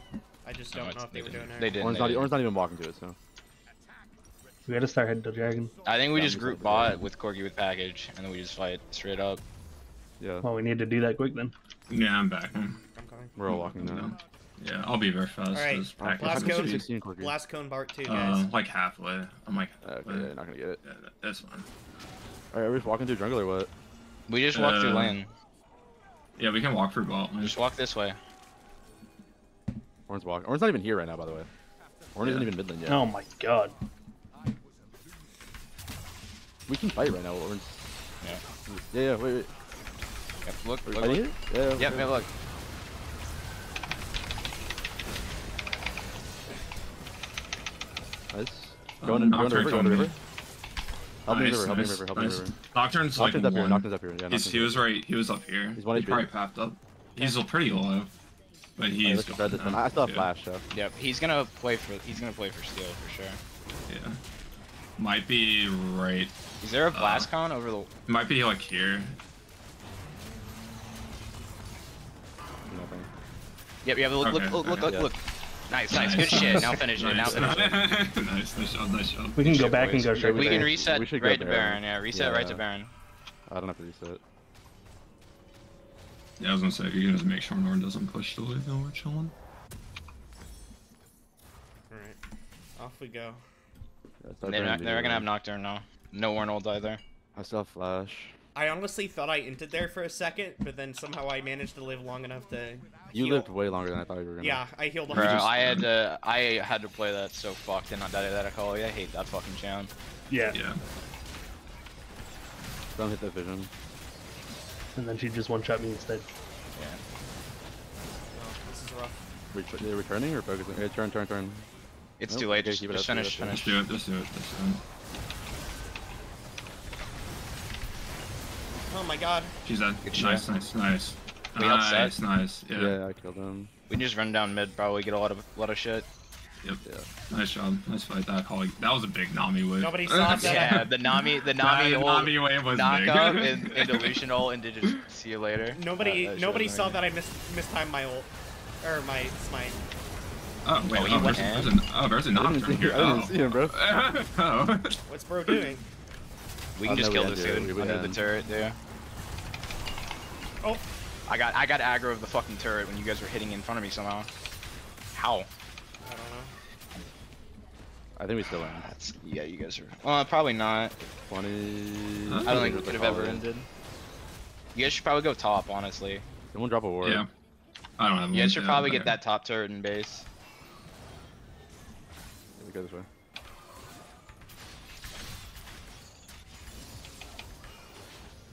I just don't it's- know if they were didn't. doing it. They didn't. Orange they not, didn't. Not even walking to it, so. We gotta start heading to Dragon. I think we Yeah, just group said bot that. with Corki with package, and then we just fight straight up. Yeah, Well, we need to do that quick then. Yeah, I'm back. I'm coming. we're all walking now. Yeah, I'll be very fast. Alright, this Uh, package last is 16 Corki. Last cone Bart 2, Uh, guys. like halfway. I'm like Uh, halfway. okay, not gonna get it. Yeah, that- that's fine. Alright, are we just walking through jungle or what? We just walk through Uh, lane. Yeah, we can walk through bot. lane. Just walk this way. Ornn's walking. Ornn's not even here right now, by the way. Orange isn't even mid lane yet. Oh my god. We can fight right now, Orange. Yeah. Yeah, yeah, wait, wait. Yep, look, Are look, they look. here? Yeah, Yep, okay. yeah, look. Nice. Um, in, going to Nocturne river, going to me. river. Help me river, help me nice, river, help me river. Nocturne's like Nocturne's up here, one. Nocturne's up here. Yeah, He's, he was right. He was up here. He's one he HP. probably popped up. He's a pretty low, but he's. Let's try this one. I still have yeah, flash, so. Yep, he's gonna play for he's gonna play for steel for sure. Yeah. Might be right. Is there a Uh, blast con over the? Might be like here. Nothing. Yep, yeah. Look, look, Okay, look, look, okay. look, Yeah. look. Nice, nice, good shit. Now finish it. Now nice. finish it. nice, nice job, nice job. We can go back and go straight We can reset We should go right to Baron. Baron. Yeah, reset right to Yeah. Baron. I don't have to reset. Yeah, I was gonna say you can just make sure Norn doesn't push the wave and we're chilling. Alright. Off we go. Yeah, They're, not, they're gonna have Nocturne now. No Warnold either. I still have flash. I honestly thought I entered there for a second, but then somehow I managed to live long enough to. You heal. lived way longer than I thought you were gonna. Yeah, I healed. Bro, 100 just- I had to I had to play that so fucked and not die to that Akali. I hate that fucking champ. Yeah. Yeah. Don't hit that vision. And then she just one shot me instead. Yeah. Oh, this is rough. Ret- they're returning or focusing? Okay, turn, turn, turn. It's Nope, too late. okay, Just, keep it just up, keep it finish, Let's finish. do it. Let's do it. Let's do it. Oh my god. She's dead. Good nice, shit. nice, nice. We helped set. nice, nice. Yeah. Yeah. I killed him. We can just run down mid, probably get a lot of lot of shit. Yep. Yeah. Nice job. Nice fight. That colleague. That was a big Nami wave. Nobody *laughs* saw that. Yeah, the Nami, the Nami That old Nami wave was knock big. up and, and *laughs* delusional and to just see you later. Nobody, Uh, nobody saw amazing. that I missed mistimed my ult, or my smite. Oh wait. Oh, Oh, you went there's, in? there's an, oh, there's a I didn't nocturne here. I didn't Oh. see him, bro. *laughs* oh. What's bro doing? We can Oh, just no, kill this dude under the turret there. Oh, I got I got aggro of the fucking turret when you guys were hitting in front of me somehow. How? I don't know. I think we still win. That's yeah, you guys are. Well, probably not. 20. I don't think it could have ever ended. You guys should probably go top, honestly. Someone drop a ward. Yeah. I don't have. You guys should probably okay. get that top turret in base. We go this way.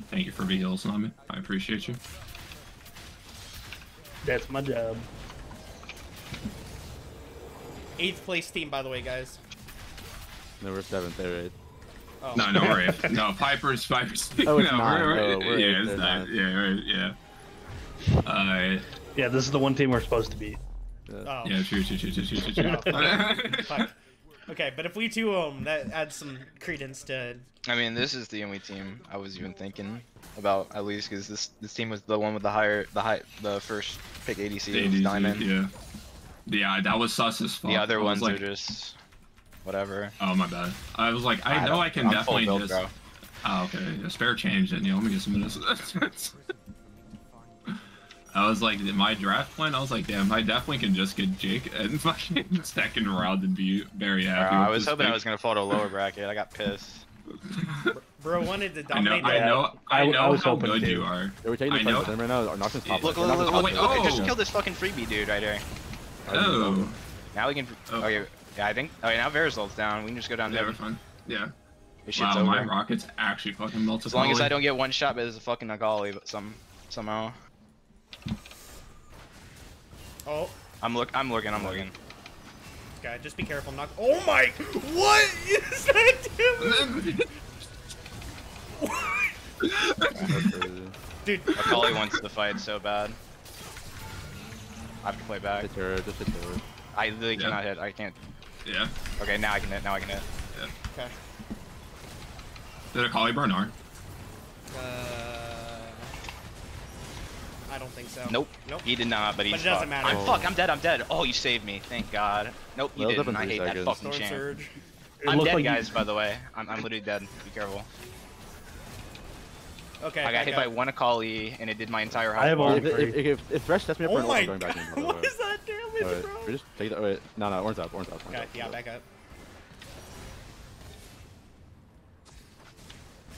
Thank you for the heals, Nami. I appreciate you. That's my job. Eighth place team, by the way, guys. No, we're seventh. They're eighth. Oh. No, no, we're eighth. *laughs* No, Piper's Piper's. Oh, it's no, nine. We're, Oh, we're yeah, it's they're nine. ninth. Yeah, yeah. Uh, Yeah, this is the one team we're supposed to beat. Yeah. Oh. yeah, true, true, true, true, true, true. *laughs* true. Fuck. Fuck. Okay, but if we two them, um, that adds some credence to. I mean, this is the only team I was even thinking about at least because this this team was the one with the higher the high the first pick ADC, The ADC, Diamond. Yeah. Yeah, uh, that was sus as fuck. The other ones like, are just whatever. Oh my bad. I was like, I, I know I can I'm definitely build, just. bro. Oh, okay. A spare change then. Yeah, let me get some minutes. *laughs* *laughs* I was like, my draft plan. I was like, damn, I definitely can just get Jake *laughs* and fucking second round and be very Bro, happy. I was this hoping I was gonna fall to a lower *laughs* bracket. I got pissed. *laughs* Bro wanted to I know, dominate. I know, I I- I was how hoping good to. you are. Yeah, we're taking the I fight know. right now. Our Nocturne's top. Look, lane. look, Nocturne's look, top look, look, oh. just kill this fucking freebie dude right here. Oh, Now we can. Oh. Okay, yeah, I think. Oh, okay, now Verizol's down. We can just go down yeah, there. we're fine. Yeah. This shit's Wow, my rockets actually fucking melted. As long as I don't get one shot by this fucking Nagali, but some somehow. Oh, I'm look. I'm looking. I'm looking. okay, just be careful. Not. Oh my! What is that damage? *laughs* Dude, Akali wants to fight so bad. I have to play back. Hit turret, just hit turret. I literally Yeah. cannot hit. I can't. Yeah. Okay, now I can hit. Now I can hit. Yeah. Okay. Did I call you Bernard? Uh, I don't think so. Nope. Nope. He did not, but he's But it doesn't fucked. matter. I'm Oh. fuck. I'm dead. I'm dead. Oh, you saved me. Thank God. Nope, you Well, it's up didn't. I three hate that fucking Storm champ. I'm dead, like you- guys. By the way, I'm, I'm literally dead. Be careful. Okay. I got back hit up. by one Akali, and it did my entire health I have bar. If, if, if, if Thresh sets me up for Oh an ult, I'm going back in. by the What way. that damage, Alright, bro? we just take the. Wait, no, no, orange up, orange up. Orange Okay, up, yeah, up. back up.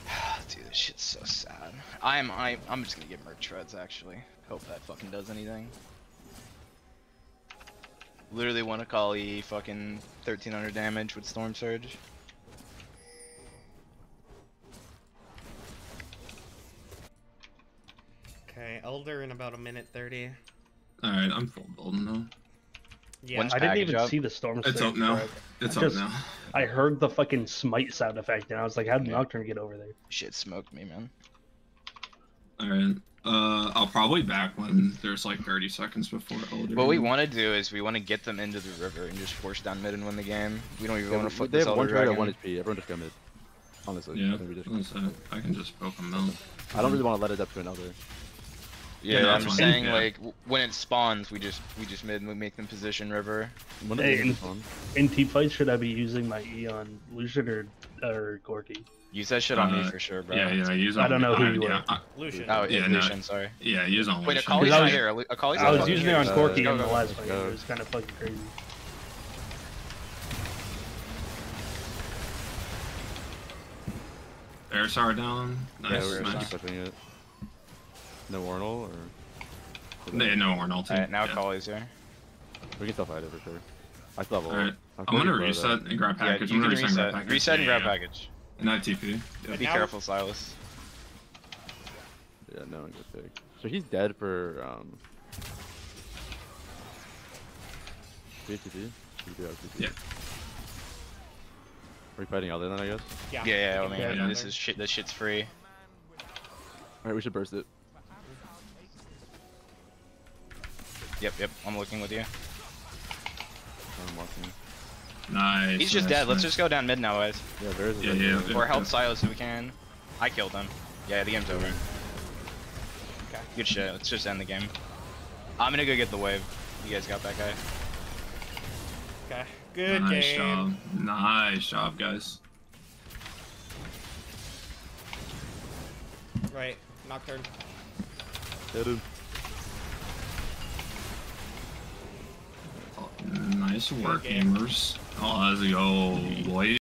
*sighs* Dude, this shit's so sad. I'm I I'm just gonna get merch shreds actually. Hope that fucking does anything. Literally one Akali, fucking 1300 damage with Storm Surge. Okay, Elder in about a minute thirty. All right, I'm full building though. Yeah. I didn't even up? see the storm. It's surge, up now. It's I up now. I heard the fucking smite sound effect, and I was like, "How did Yeah. Nocturne get over there?" Shit smoked me, man. All right. Uh, I'll probably back when there's like 30 seconds before Elder. What we want to do is we want to get them into the river and just force down mid and win the game. We don't even Yeah, want to fuck they this have one Elder turret at Dragon. one HP. Everyone just go mid. Honestly, Yeah. I just. I can just poke them out. I don't really want to let it up to another. Yeah, Yeah, no, I'm just fine. saying Yeah. like when it spawns, we just we just mid and we make them position river. One of Hey, these and- is. In team fights, should I be using my E on Lucian or or Corki? Use that shit on me Uh, for sure, bro. Yeah, yeah. Use on I don't know who uh, you yeah, are. I- Lucian. Oh, Yeah, yeah, no. Lucian, sorry. yeah, use on. Wait, Lucian. Akali's Because I not was- here. Lu- Akali's I was fucking using here. it on Uh, Corki go, in the go, last let's fight. It was kind of fucking crazy. Airsar down. Yeah, Nice, we're nice. just it. No Warnel or. No, no Arnold. too. Alright, now yeah. Akali's here. We can still fight it for sure. I still have a Alright, I'm I'm gonna reset low, and grab Yeah, package. you I'm can gonna reset and grab reset. package. Reset and grab package. And I have TP. Yep. Be now- careful, Sylas. Yeah, no one good pick. So he's dead for um. BTP? Yeah. Are we fighting Elder then, I guess? Yeah. Yeah, yeah, I mean, yeah. this there. is shit. This shit's free. Alright, we should burst it. Yep, yep. I'm looking with you. I'm watching. Nice. He's just nice, dead. Let's just go down mid now, guys. Yeah, there is a Yeah, dead yeah, guy. yeah. Or help Sylas if we can. I killed him. Yeah, the game's over. Okay. Good shit. Let's just end the game. I'm gonna go get the wave. You guys got that guy. Okay. Good nice game. job. Nice job, guys. Right. Nocturne. Hit him. Oh, nice work, game. gamers. Oh, let's go, boys.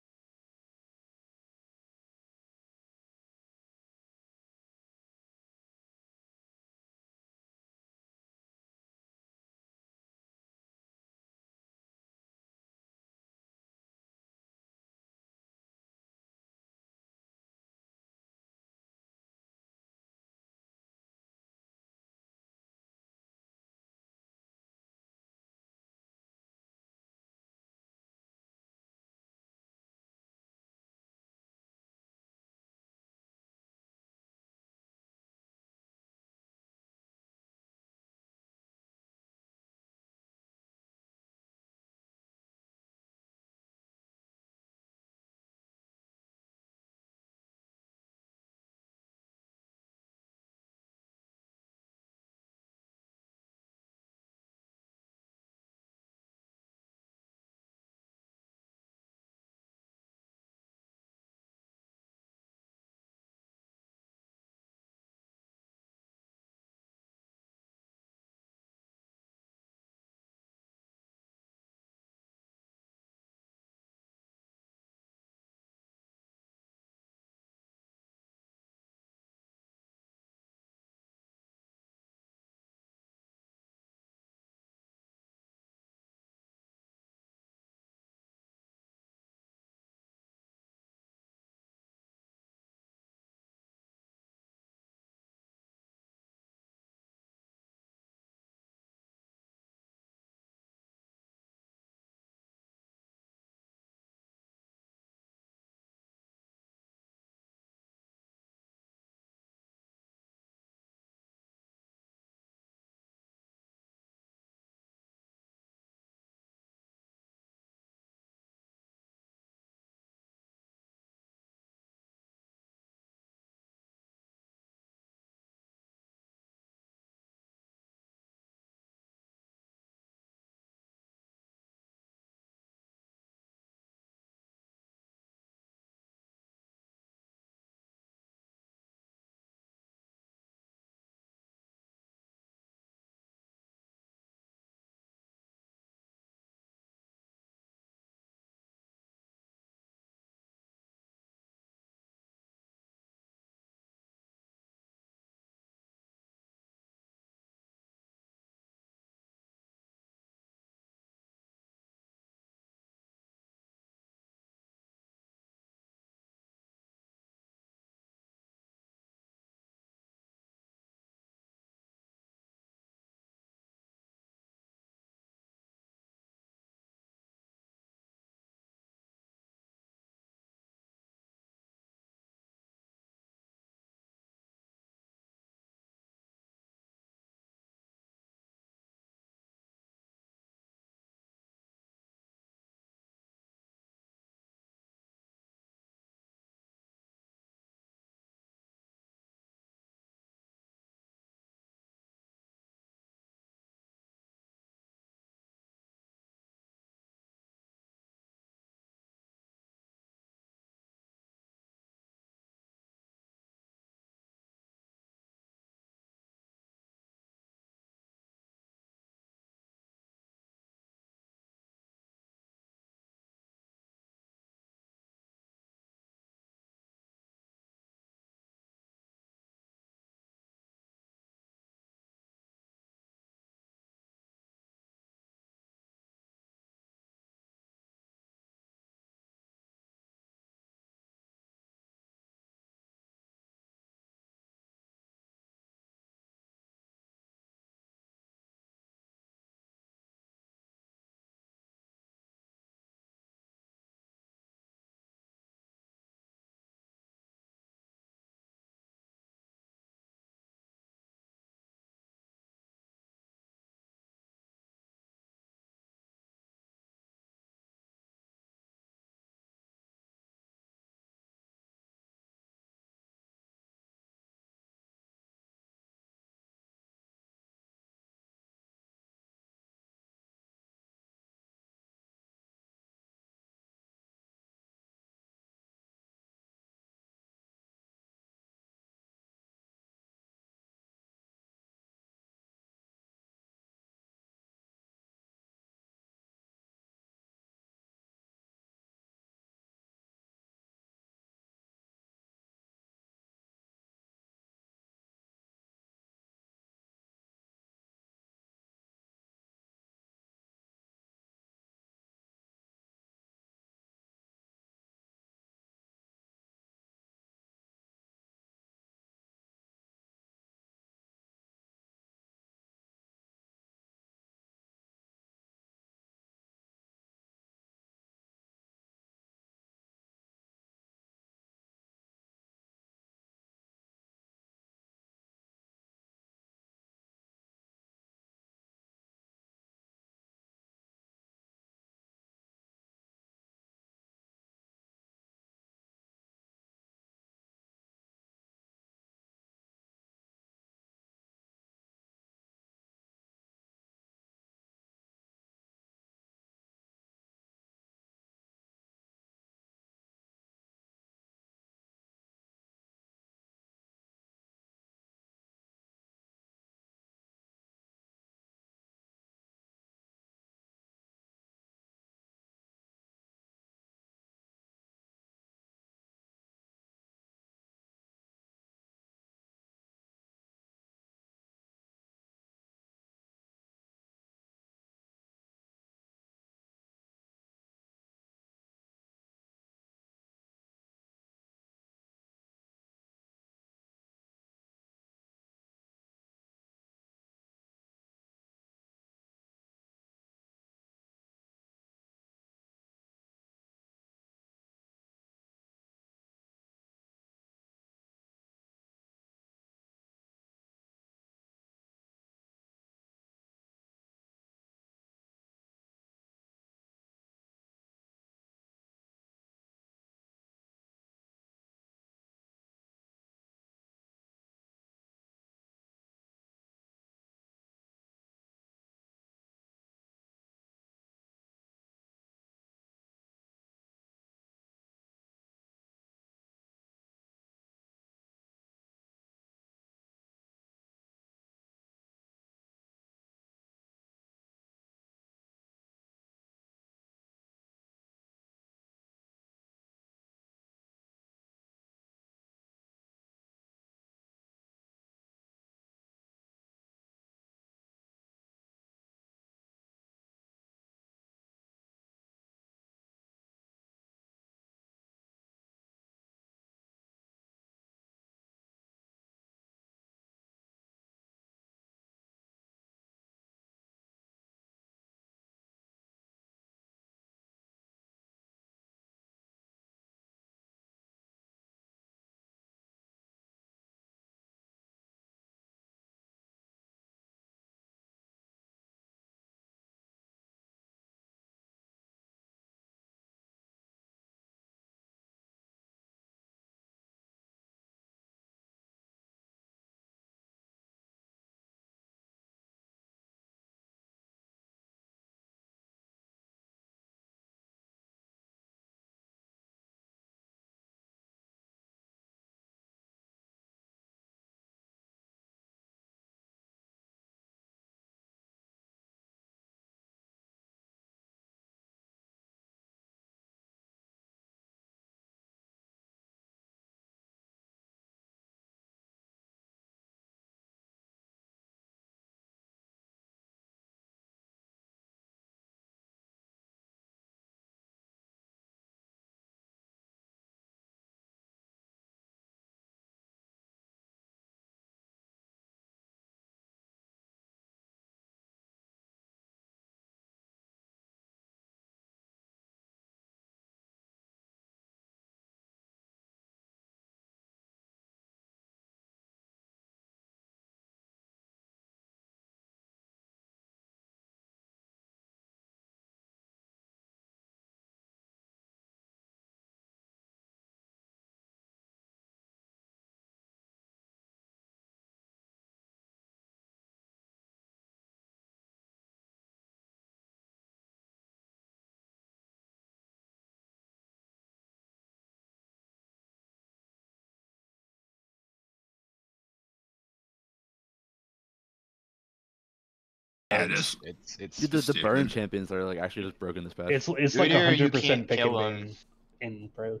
Yeah, it is. It's it's Dude, the, the burn stupid. champions are like actually just broken this patch. It's it's Dude, like here, you hundred percent can't pick and kill him. in pro.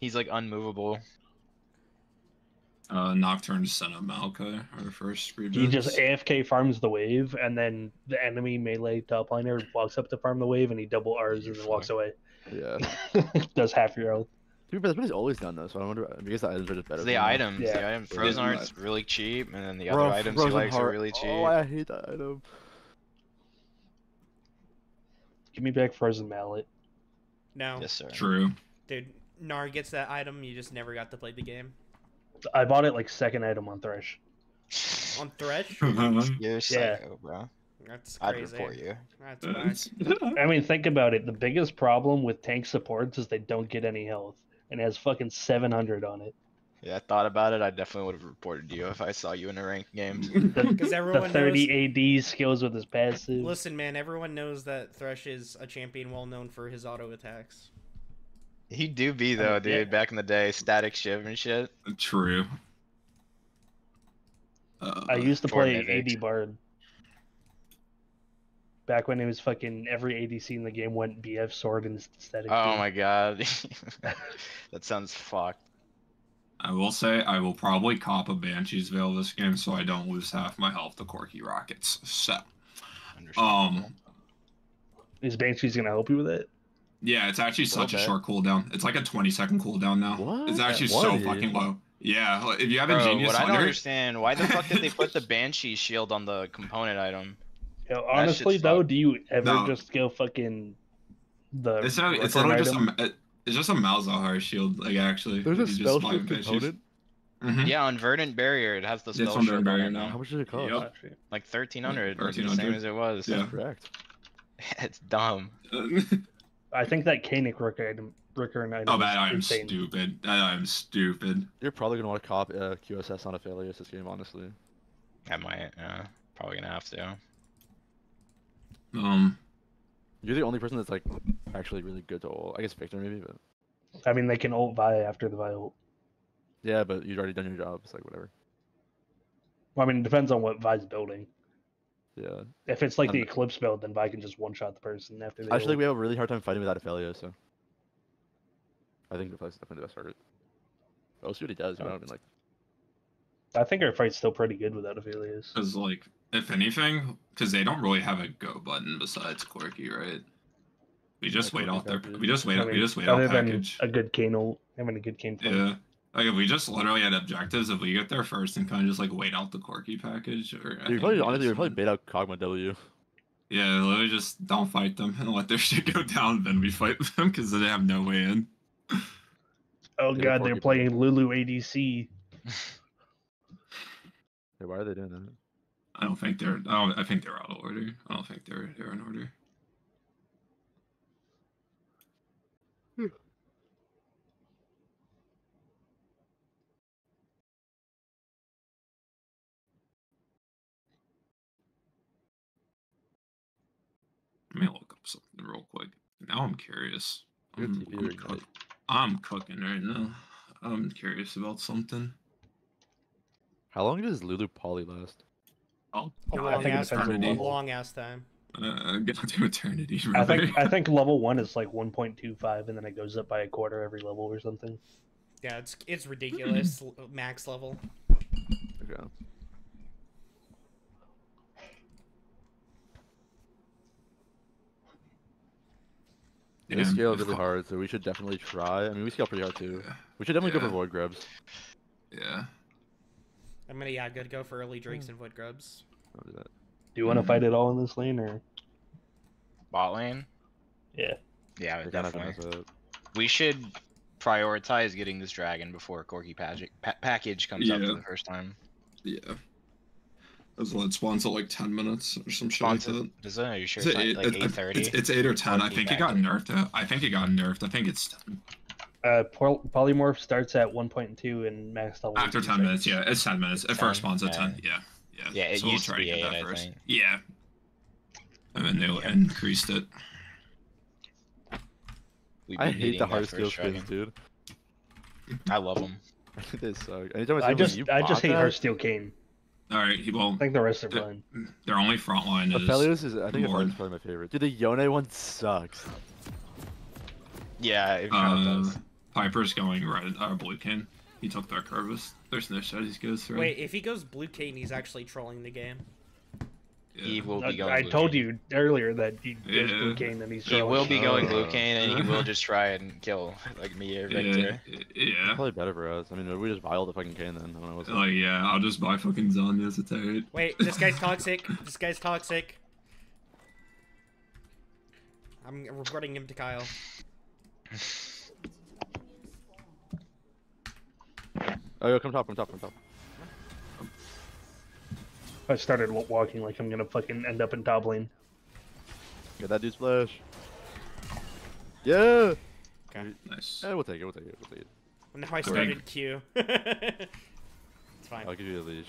he's like unmovable. Uh, Nocturne sent up Maokai, our first reboots. He just AFK farms the wave, and then the enemy melee top liner walks up to farm the wave, and he double R's and then walks away. yeah. *laughs* Does half your health. To be fair, that's what he's always done though. So I wonder. I guess the items are just better. It's the items. Yeah. The item Frozen Yeah. Heart's really cheap, and then the Bro, other items he Frozen likes are really cheap. Oh, I hate that item. Give me back frozen mallet. No, Yes, sir. True. dude. Nar gets that item. You just never got to play the game I bought it like second item on Thresh. on Thresh. *laughs* Uh-huh. You're psycho, bro. That's crazy. I'd crazy. report you. That's. Uh-huh. *laughs* I mean, think about it. The biggest problem with tank supports is they don't get any health, and it has fucking 700 on it. Yeah, I thought about it. I definitely would have reported you if I saw you in a ranked game. *laughs* Because The everyone knows. 30 AD skills with his passive. Listen, man. Everyone knows that Thresh is a champion well known for his auto attacks. He do be though, dude. yeah. Back in the day, static shiv and shit. True. Uh, I used to play Mimic. AD Bard. Back when it was fucking every ADC in the game went BF sword and static. Oh shield. my god, *laughs* that sounds fucked. I will say I will probably cop a Banshee's Veil this game so I don't lose half my health to Corki Rockets. So, um, Is Banshee's gonna help you with it? yeah, it's actually such a short cooldown. It's like a 20 second cooldown now. What? It's actually At so fucking low. Yeah, if you have a Bro, Genius what I don't understand, why the fuck did they put the *laughs* Banshee shield on the component item? Yo, honestly though, do you ever No. just go fucking the? it's, a, it's record literally just item? a, it- it's just a Malzahar shield, like actually. There's a You just spell shield Banshees. component. Mhm. Yeah, on Verdant Barrier, it has the It's spell on shield Verdant on Barrier now. now. How much does it cost? Yup. Like 1300, like the 1300. same as it was. Yeah. Correct. *laughs* it's dumb. I think that Kaenic rook item, Rooker item. oh, is that I'm insane. stupid. I'm stupid. You're probably gonna want to cop uh, QSS on Aphelios this game, honestly. I might, yeah. Probably gonna have to. Um, You're the only person that's like actually really good to ult. I guess Viktor maybe, but I mean, they can ult Vi after the Vi ult. yeah, but you've already done your job. It's like whatever. Well, I mean, it depends on what Vi's building. Yeah. If it's like the Um, Eclipse build, then Vi can just one shot the person after they. Actually, ult. we have a really hard time fighting without Aphelios, so I think Aphelios is definitely the best target. But we'll see what he does. You know, I mean, like I think our fight's still pretty good without Aphelios. because like if anything, because they don't really have a go button besides Corki, right? We just wait Corki out there. We just wait. I out. We just wait out other package. a good Kayn having a good Kayn. Yeah. Like if we just literally had objectives, if we get there first and kind of just like wait out the Corki package, or I you're probably we honestly just you're probably win. bait out Kog'Maw W. Yeah, literally just don't fight them and let their *laughs* shit go down. Then we fight them because they have no way in. *laughs* Oh Yeah, god, they're people. playing Lulu ADC. *laughs* Hey, why are they doing that? I don't think they're. I don't. I think they're out of order. I don't think they're they're in order. Hmm. Let me look up something real quick. Now I'm curious. I'm, I'm, cook- I'm cooking right now. I'm curious about something. How long does Lulu Poly last? Oh, A I long think it ass depends on time. A long ass time. uh, get to eternity. *laughs* I think I think level one is like 1.25, and then it goes up by a quarter every level or something. Yeah, it's it's ridiculous. max level. Okay. They Yeah, scale if really hard, so we should definitely try. I mean, we scale pretty hard too. We should definitely go for void grubs. Yeah. I'm gonna yeah, good go for early drakes and void grubs. I'll do that. Do you want to Mhm. fight it all in this lane, or Bot lane? yeah? Yeah, They're gonna have to definitely. We should prioritize getting this dragon before Corki package, pa- package comes up for the first time. Yeah. That's what it spawns at like 10 minutes or some shit Spawns like it- that. Does it? Are you sure Is it's it eight- like it- eight thirty? It's, it's 8 or 10. I think it got nerfed. I think it got nerfed. I think it's 10. Uh, poly- polymorph starts at 1.2 and max level. after 10 minutes. Yeah, it's 10 minutes. It 10? first spawns at 10. Yeah. Yeah. Yeah, it so we'll try to try be get eight, that first. Yeah. And then they Yeah. increased it. I hate the hard first skill skins, dude. I love them. *laughs* they suck. Anytime I I just I just hate that? Heartsteel Kayn. All right. He, well, I think the rest are the- fine. their only front line is. Aphelios is I think Lord. Aphelios is probably my favorite. Dude, the Yone one sucks. Yeah, it kind of Uh, does. Piper's going red or blue Kayn. He took their Corvus. There's no shot he goes through. Wait, if he goes blue Kayn, he's actually trolling the game. He will I, be going. I blue told Kayn. you earlier that he goes Yeah. blue Kayn and he's He trolling. will be going Oh. blue Kayn, and he will *laughs* just try and kill like me or Viktor. Yeah, yeah. Probably better for us. I mean, we just buy all the fucking cane then. I don't know what's Like, oh, yeah, I'll just buy fucking Zhonya's. It's alright. Wait, this guy's *laughs* toxic. This guy's toxic. I'm reporting him to Kyle. *laughs* Oh, yo, come top, come top, come top. I started walking like I'm gonna fucking end up in top lane. Get that dude splash. Yeah. Okay. Nice. Eh, we'll take it. We'll take it. We'll take it. Now I Greg. started Q. *laughs* it's fine. I'll give you a leash.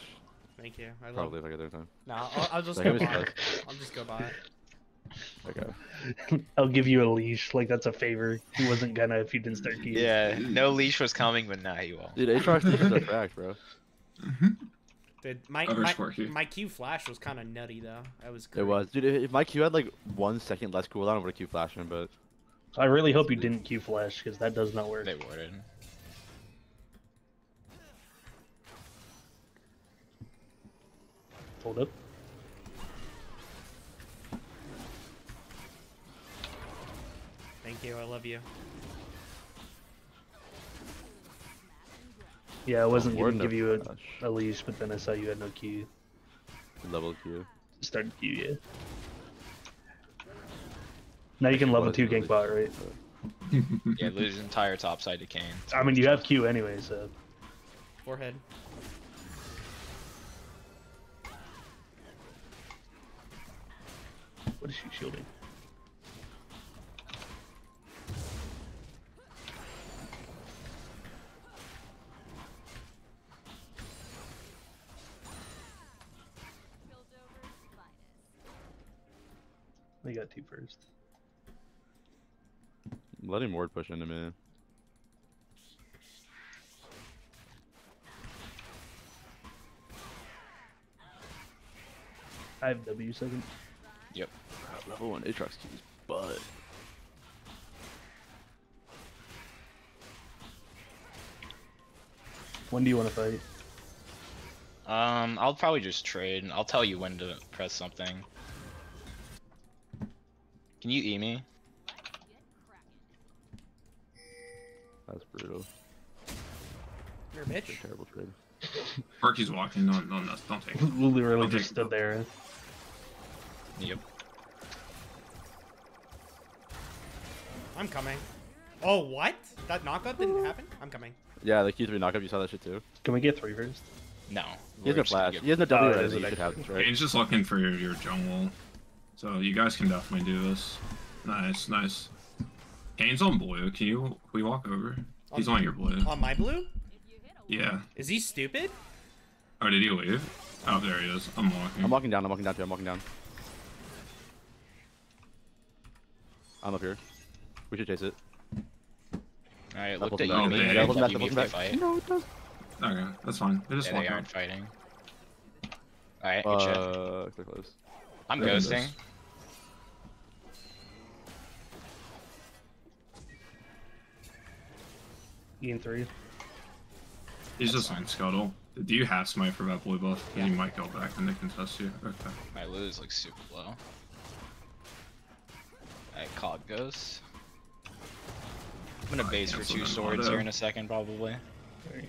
Thank you. I love. Probably if I get there in time. No, I'll, I'll just go I was buy it. I'll just go buy it. Okay. *laughs* I'll give you a leash, like that's a favor. He wasn't gonna if you didn't start keys. Yeah, no leash was coming, but now he will. Dude, Aatrox is a fact, bro. Mm-hmm. Dude, my Other my, sport Q. my Q flash was kind of nutty though. That was. good. It was. Dude, if if my Q had like one second less cooldown, I would have Q flashed him, but I really hope you didn't Q flash because that does not work. They wouldn't. Hold up. Thank you. I love you. Yeah, I wasn't gonna give you a, Flash. a leash, but then I saw you had no Q. level Q. Started Q, yeah. Now you can level Was two really gank bot, right? *laughs* Yeah, lose his entire top side to Kayn. I mean, you have Q anyway, so Forehead. what is she shielding? I'm letting Ward push into me. I have W second. Yep. Level one Aatrox Q's butt. When do you want to fight? Um, I'll probably just trade. And I'll tell you when to press something. Can you E me? Brutal. You're a bitch. That's a terrible trade. *laughs* Perky's walking. Don't, don't, don't take it. Literally Okay. just stood there. Yep. I'm coming. Oh, what? That knockup didn't happen? I'm coming. Yeah, the Q3 knockup, you saw that shit too. Can we get three first? No. He has we're no gonna flash. He has no W Oh, right, is you it should have this, right? Kayn's just looking for your, your jungle. So you guys can definitely do this. Nice, nice. Kayn's on blue. Can you, can we walk over? He's on your blue. On my blue? Yeah. Is he stupid? Oh, did he leave? Oh, there he is. I'm walking. I'm walking down, I'm walking down too, I'm walking down. I'm up here. We should chase it. Alright, Level looked at you. Oh, me, yeah, and back, you level if they back. fight. No, it does. Okay, that's fine. They just Yeah, they aren't fighting. Alright, good. Uh, they're close. I'm look at ghosting. Ian three. He's That's just on scuttle. Do you have smite for that blue buff? Yeah. You might go back and they can test you. Okay. My lose like super low. Alright, cog ghost. I'm gonna base for two swords auto. here in a second, probably.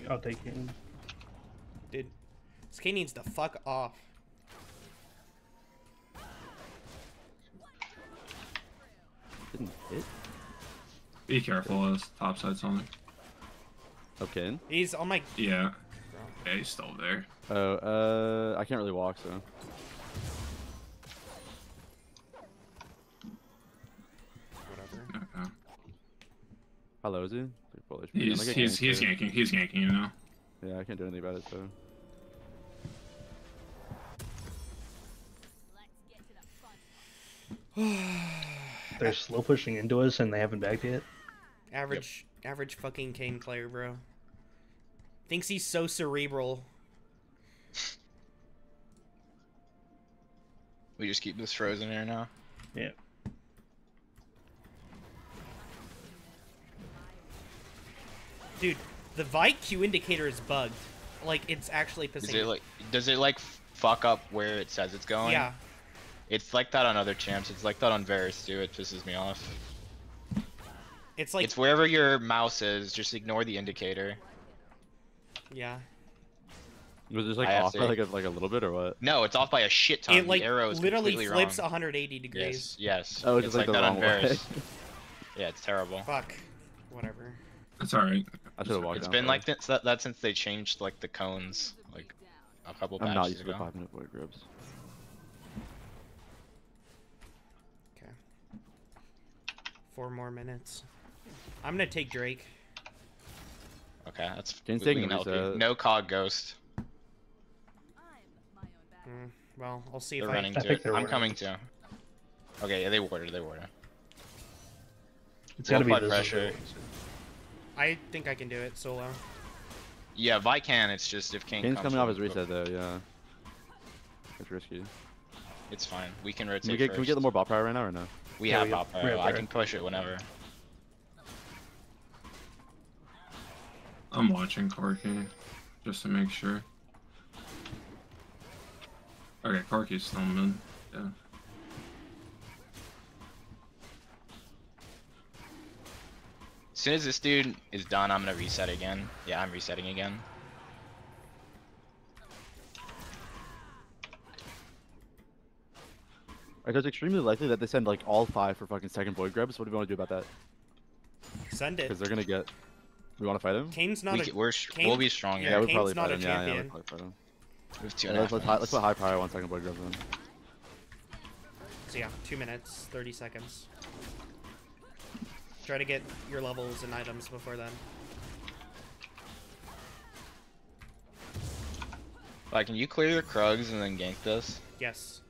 I'll take him. Dude. This kid needs to fuck off. Didn't hit? Be careful as top side's on. Okay. He's on my. Yeah. Yeah, he's still there. Oh, uh, I can't really walk, so. Whatever. Okay. How low is he? Like, full HP. I'm He's like, he's he's do- yanking. He's yanking. You know. Yeah, I can't do anything about it, so. They're slow pushing into us and they haven't backed yet. Average, average fucking Kayn player, bro. Thinks he's so cerebral. We just keep this frozen here now. Yeah. Dude, the Vi Q indicator is bugged. Like it's actually Does pissing. it like does it like fuck up where it says it's going? yeah. It's like that on other champs. It's like that on Varus too. It pisses me off. It's like it's wherever your mouse is. Just ignore the indicator. Yeah. Was it just like I off by like a, like a little bit or what? No, it's off by a shit ton. It like the arrow is literally flips wrong. 180 degrees. Yes, yes. Oh, it's it's like, like, the that wrong way. *laughs* Yeah, it's terrible. Fuck. Whatever. It's alright. I should have walked It's down been first. like that, that, that since they changed like the cones like a couple I'm not patches used to five minute void grubs. Okay. Four more minutes. I'm gonna take Drake. Okay, that's Jane's we- we can help you. No Kog ghost. Mm, well, I'll see They're if I. running I to think it. they're I'm running. coming to. Okay, yeah, they warded. They warded. It's We'll gotta be apply this pressure. I think I can do it solo. Yeah, if I can. It's just if Kayn Kayn's coming off with- his reset though, yeah. It's risky. It's fine. We can rotate Can we get, first. can we get the more bot power right now or no? We Yeah, have we have- pop have I can push it whenever. I'm watching Corki just to make sure. Okay, Corki's still mid. Yeah. As soon as this dude is done, I'm gonna reset again. Yeah, I'm resetting again. Alright, so it's extremely likely that they send like all five for fucking second void grubs. What do we want to do about that? Send it. Because they're gonna get. We want to fight him? Kayn's not we a. We're, Kayn- we'll be strong yeah. Yeah, we'll probably fight him. Yeah, yeah, we'll probably fight him. We have two Yeah, and let's, let's, high, let's put high power on second void grubs. So yeah, two minutes, 30 seconds. Try to get your levels and items before then. Like, can you clear your Krugs and then gank this? Yes.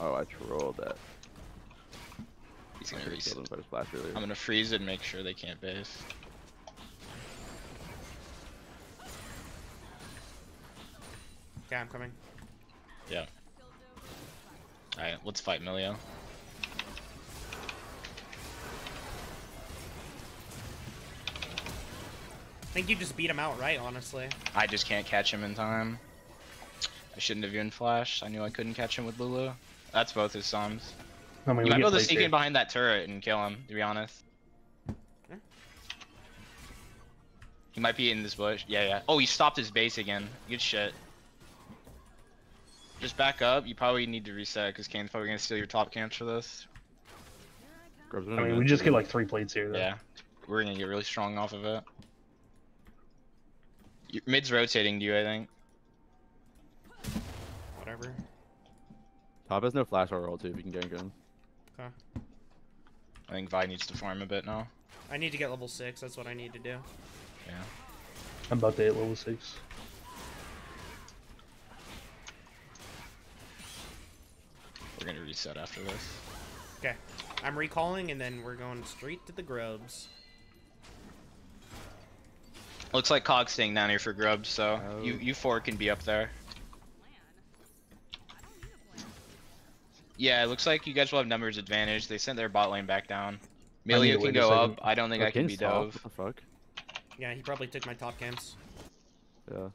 Oh, I trolled that. He's I gonna should've reset. killed him if I just flashed earlier. I'm gonna freeze it and make sure they can't base. Yeah, I'm coming. Yeah. Alright, let's fight Milio. I think you just beat him out, right? Honestly. I just can't catch him in time. I shouldn't have even flashed. I knew I couldn't catch him with Lulu. That's both his sums. I mean, You we might be able to played sneak here. in behind that turret and kill him, to be honest. Hmm? He might be in this bush. Yeah, yeah. Oh, he stopped his base again. Good shit. Just back up. You probably need to reset because Kayn's probably gonna steal your top camps for this. I mean, we just get like three plates here. Though. Yeah. We're gonna get really strong off of it. Your- Mid's rotating to you, I think. Whatever. Top has no flash or roll, too if you can gank him. Okay. I think Vi needs to farm a bit now. I need to get level six. That's what I need to do. Yeah. I'm about to hit level six. We're gonna reset after this. Okay. I'm recalling, and then we're going straight to the grubs. Looks like Kog's staying down here for grubs, so you Oh. you four can be up there. Yeah, it looks like you guys will have numbers advantage. They sent their bot lane back down. need Milio can go up. I don't think I can be soft? dove. What the fuck? Yeah, he probably took my top camps. Yeah.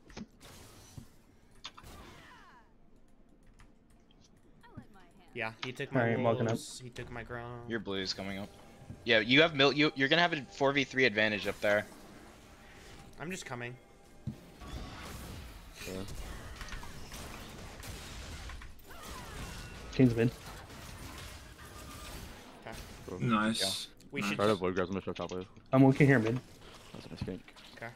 Yeah, he took my Alright, walking He took my ground. Your blue's coming up. Yeah, you have mil. You you're gonna have a four v three advantage up there. I'm just coming. yeah. King's mid. Cool. Nice. We Nice. should. Try to void grubs. I'm gonna top wave. I'm looking here mid. That's a nice. Okay.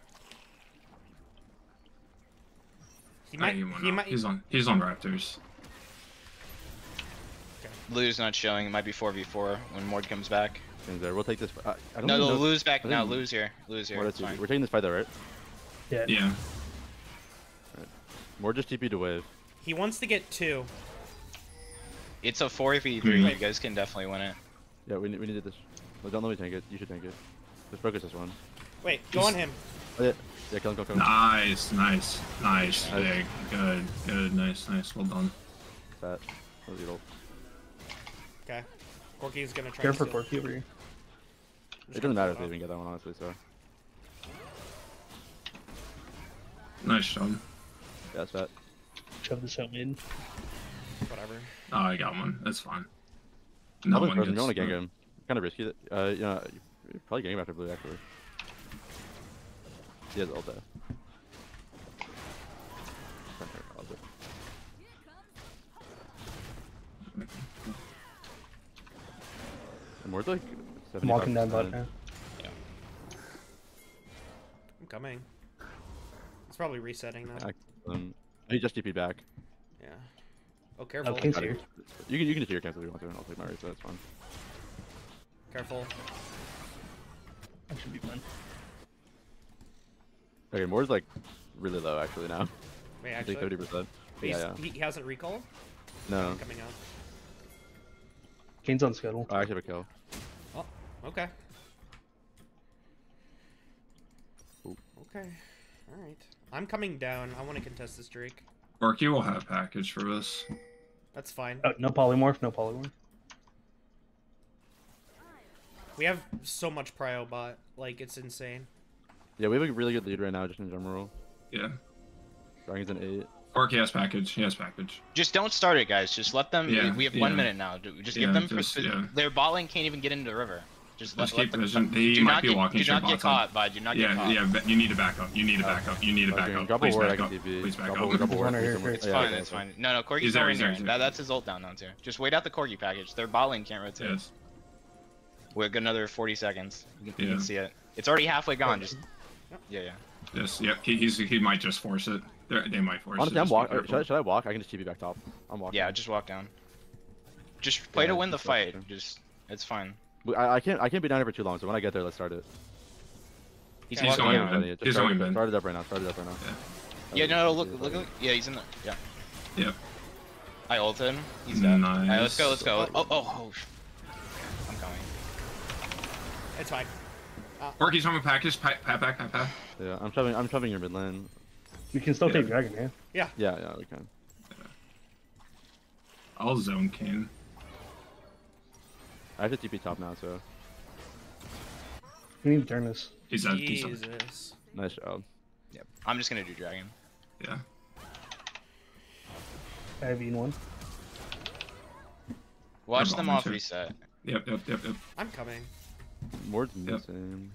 He might. he went He might. He's on. He's on Raptors. Blue's not showing. It might be four v four when Mord comes back. Kayn's there. We'll take this. I, I don't No, even no, know- Lou's back I now. didn't- Lou's here. Lou's here. What It's is fine. We're taking this fight though, right? Yeah. Yeah. More just TP to wave. He wants to get two. It's a four v three. Hmm. You guys can definitely win it. Yeah, we, we needed this. No, don't let me tank it. You should tank it. Just focus this one. Wait, go Just- on him. I Yeah, yeah, kill him, kill him, kill him. Nice, nice, nice. Nice. Big, good, good, nice, nice. Well done. That was evil. Okay. Corki's gonna try Care to for steal. Corki over here. It doesn't matter if they even get that one, honestly. So Nice job. yeah, that's that. Shove this out in. Whatever. Oh, I got one. That's fine. No No one one frozen. gets. You want to gank him? Kind of risky. That uh, you know, you're probably gank him after blue actually. He has ult there. And we're like. I'm walking down bot 75%. now. I'm coming. It's probably resetting now. Um, he just TP back. Yeah. Oh, careful. King's here. You can you can just do your cancel if you want to, and I'll take my race. So that's fine. Careful. That should be fun. Okay, Moore's like really low actually now. Wait, actually. think thirty percent. He's, Yeah, yeah. He, he hasn't recall? No, Coming out. Kayn's on scuttle. Oh, I actually have a kill. Oh, okay. Ooh. Okay. Alright. I'm coming down. I want to contest this Drake. Corki will have package for this. That's fine. Oh, no polymorph, no polymorph. We have so much prio bot. Like, it's insane. Yeah, we have a really good lead right now, just in general. Yeah. Dragon's an eight. Corki has package. He package. Just don't start it, guys. Just let them. Yeah, we have one minute now. Do- Just Yeah, give them. just- yeah. Their bot lane can't even get into the river. Just let, Just let keep them. vision. He do might be get, walking Do not get bot side. caught, bud. Do not get Yeah, caught. yeah. but You need to back up. You need to back up. You need to back Okay, up. Please ward, back up. Please back Double, up. double ward. Runner here, please, It's fine. It's fine. No, no. Corki's He's there, nowhere there, That, that's his ult down now too. Just wait out the Corki package. Their bot lane can't rotate. Yes. We've got another 40 seconds. You can, you Yeah. can see it. It's already halfway gone. Just. Yeah, yeah. Yes. Yep. He, he's he might just force it. They're, they might force Honestly, it. I'm walking. Should, I- should I walk? I can just TP back top. I'm walking. Yeah, just walk down. Just play Yeah, to win the fight. Just. It's fine. We- I, I can't. I can't be down here for too long. So when I get there, let's start it. He's, He's walking going in. He's start, going it- in. start it up right now. Start it up right now. Yeah. Yeah, no, no, look, look, look. Yeah, he's in the. Yeah. Yep. I ulted. He's dead. Nice. Alright, let's go, let's go. Oh, oh, oh. I'm coming. It's fine. Uh, Corki's from a package. Pat, pat back. Pat back. Yeah, I'm shoving. I'm shoving your mid lane. We can still Yeah. take dragon, yeah. Yeah. Yeah, yeah, we can. I'll zone Kayn. I have to TP top now, so We need to turn this. He's dead. He's dead. Jesus. nice job. Yep. I'm just gonna do dragon. Yeah. I have Ian one. Watch They're them bombing off reset. Yep. Yep. Yep. Yep. I'm coming. Ward's Yep. missing.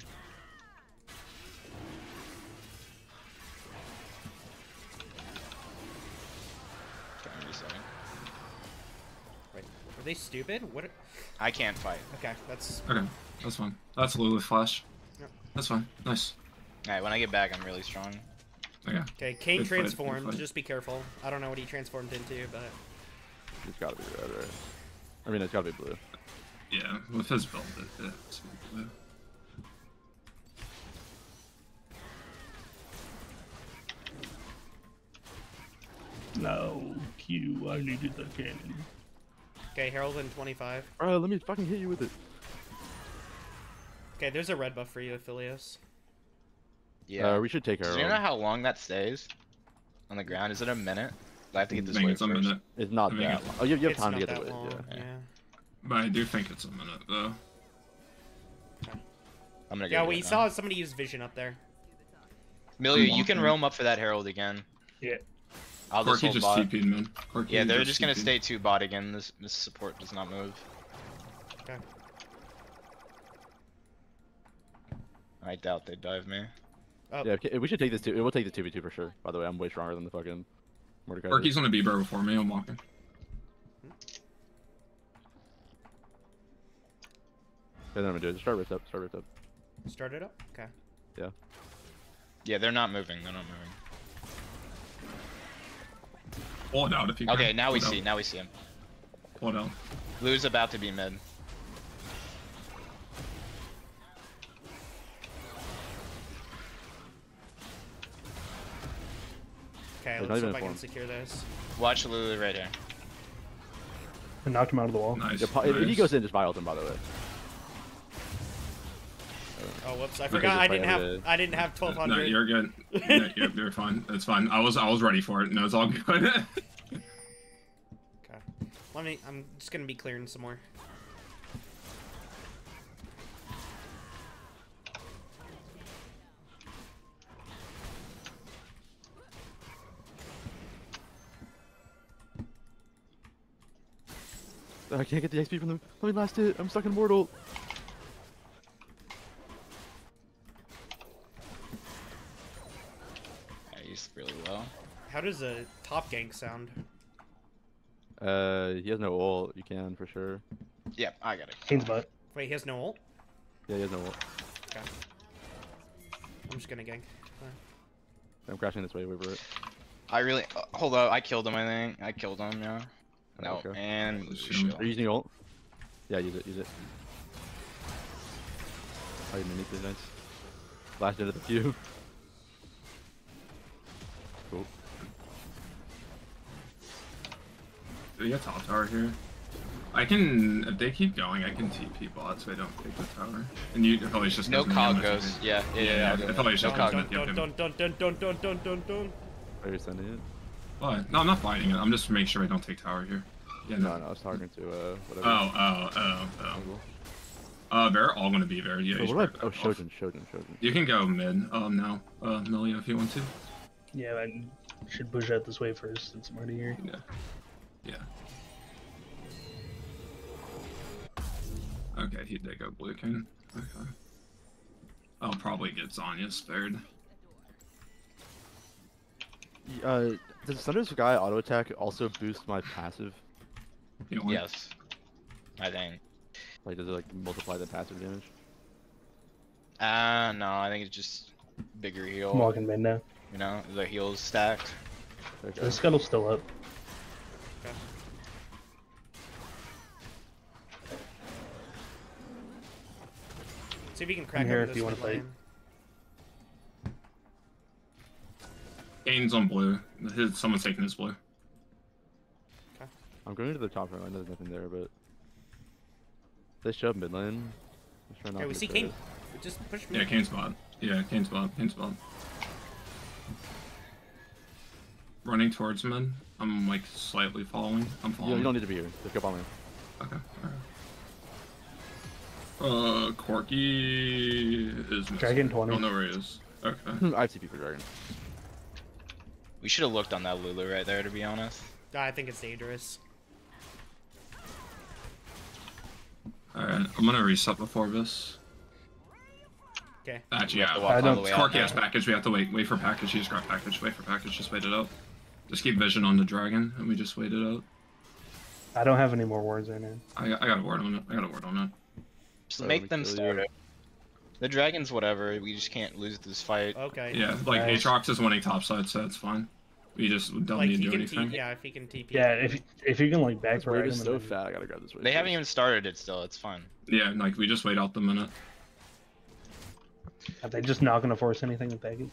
They stupid? What? Are... I can't fight. Okay, that's Okay. That's fine. That's Lulu flash. Yep. That's fine. Nice. Alright, when I get back, I'm really strong. Okay. okay. Kayn Good transformed. fight. Just be careful. I don't know what he transformed into, but It's gotta be red, right? I mean, it's gotta be blue. Yeah. With his build, it, it, it's blue. No, Q, I needed the cannon. Okay. Herald in 25. Alright, let me fucking hit you with it. Okay, there's a red buff for you, Aphelios. Yeah. Uh, we should take her. Do her. you know how long that stays? On the ground? Is it a minute? I have to get this think wave it's a first. minute. It's not I think that long. Oh, you, you have time to get that the long. wave. Yeah. Yeah. But I do think it's a minute though. I'm gonna go. Yeah, we it saw somebody use vision up there. Amelia, I'm you can roam up for that herald again. Yeah. I'll just Corki hold just bot. TP'd man. Corki Yeah, they're just gonna stay two bot again. This this support does not move. Okay. I doubt they dive me. Oh, Yeah, we should take this two. We'll take the two v two for sure. By the way, I'm way stronger than the fucking Mordecai. Corki's gonna be bro before me. I'm walking. Okay, then I'm gonna do it. Just start rift up. Start rift up. start it up. Okay. Yeah. Yeah, they're not moving. They're not moving. Pull it out if you can. Okay, now we Pull it see. out. Now we see him. Pull it out. Blue's about to be mid. Okay, There's let's see if I can secure this. Watch Lulu right here. I knocked him out of the wall. Nice. Yeah, po- If if he goes in, just vial him. By the way. Oh whoops! I forgot I didn't have every day. I didn't have twelve No, you're good. *laughs* No, you're, you're fine. That's fine. I was I was ready for it. No, it's all good. *laughs* Okay. Let me. I'm just gonna be clearing some more. I can't get the XP from them. Let me last it. I'm stuck in mortal. Yeah, he's really low. How does a top gank sound? Uh, he has no ult. You can for sure. Yep, I got it. Kayn's butt. Wait, he has no ult. Yeah, he has no ult. Okay. I'm just gonna gank. I'm crashing this way over it. I really uh, hold up. I killed him. I think I killed him. Yeah. No, Okay. and Let's Lucio. shoot him. Are you using ult? Yeah, use it. Use it. Oh, you mimicked it. Nice. Flashed into the cube. Cool. Do we get top tower here? I can, if they keep going, I can TP bot so I don't take the tower. And you, if Ellie's just No Kog I'm goes. just- Yeah, yeah, yeah. Yeah, I'll do I that. thought he was no just dun dun. Are you sending it? What? No, I'm not fighting it. I'm just making sure I don't take tower here. Yeah, No, no, I was talking to uh whatever. Oh, oh, oh, oh. Uh, they're all gonna be very. Yeah, Oh, you should what? Oh, off. Shojin, Shojin, Shojin. You can go mid. Um, now, uh, Millia, if you want to. Yeah, I should push out this way first since I'm already here. Yeah. Yeah. Okay, he did go blue king. Okay. I'll probably get Zanya spared. Uh, does Sundered Sky auto attack also boost my passive? You want- Yes. I think. Like, does it like multiply the passive damage? Uh, no. I think it's just bigger heal. I'm walking mid now. You know, the heals stacked. Okay. The scuttle's still up. See if you can crack here if you wanna wanna fight. Kayn's on blue. His, someone's taking his blue. Okay. I'm going to the top row. I know there's nothing there, but they show up mid lane. Let's try not Okay, we see traded. Kayn. Just push me. Yeah, Kayn's bot. Yeah, Kayn's bot. Kayn's bot. Running towards mid. I'm like slightly following. I'm You, following. you don't need to be here. Just go bomb lane. Okay. Alright. Uh, Corki is missing. Dragon 20. I don't know where he is. Okay. *laughs* I have TP for dragon. We should have looked on that Lulu right there, to be honest. I think it's dangerous. Alright, I'm gonna reset before this. Okay. Actually, We have to yeah. I all don't- the Corki has package. We have to wait. Wait for package. He's got package. Wait for package. Just wait it out. Just keep vision on the dragon, and we just wait it out. I don't have any more wards right now. I, I got a word on it. I got a word on it. Just So make them kill start it. The dragons, whatever. We just can't lose this fight. Okay. Yeah, like Nice. Aatrox is winning top side, so it's fine. We just don't Like need to do anything. Yeah, if he can TP. Yeah, if if you can like back This wave ride is so fat. I gotta grab this wave. They haven't even started it still. It's fine. Yeah, like we just wait out the minute. Are they just not gonna force anything with package?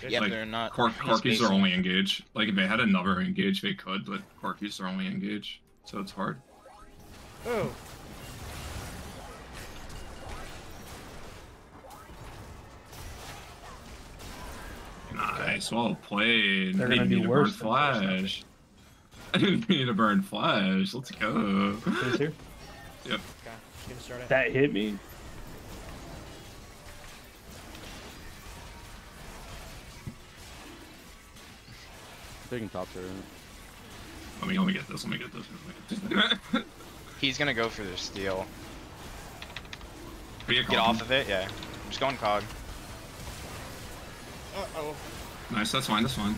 Good. Yeah, Like, they're not. Cor- he's Corki's are only engaged. Like if they had another engage, they could, but Corki's are only engaged, so it's hard. Oh. Nice, well played. They're I gonna didn't do need to worse than I flash. *laughs* I didn't need to burn flash. Let's go. Who's here? yep. Okay. Start it. That hit me. Taking top turret. Let me let me get this. Let me get this. Let me get this. *laughs* He's gonna go for the steal. Get Get off of it. Yeah. Just going Kog. Uh oh. Nice, that's fine, that's fine.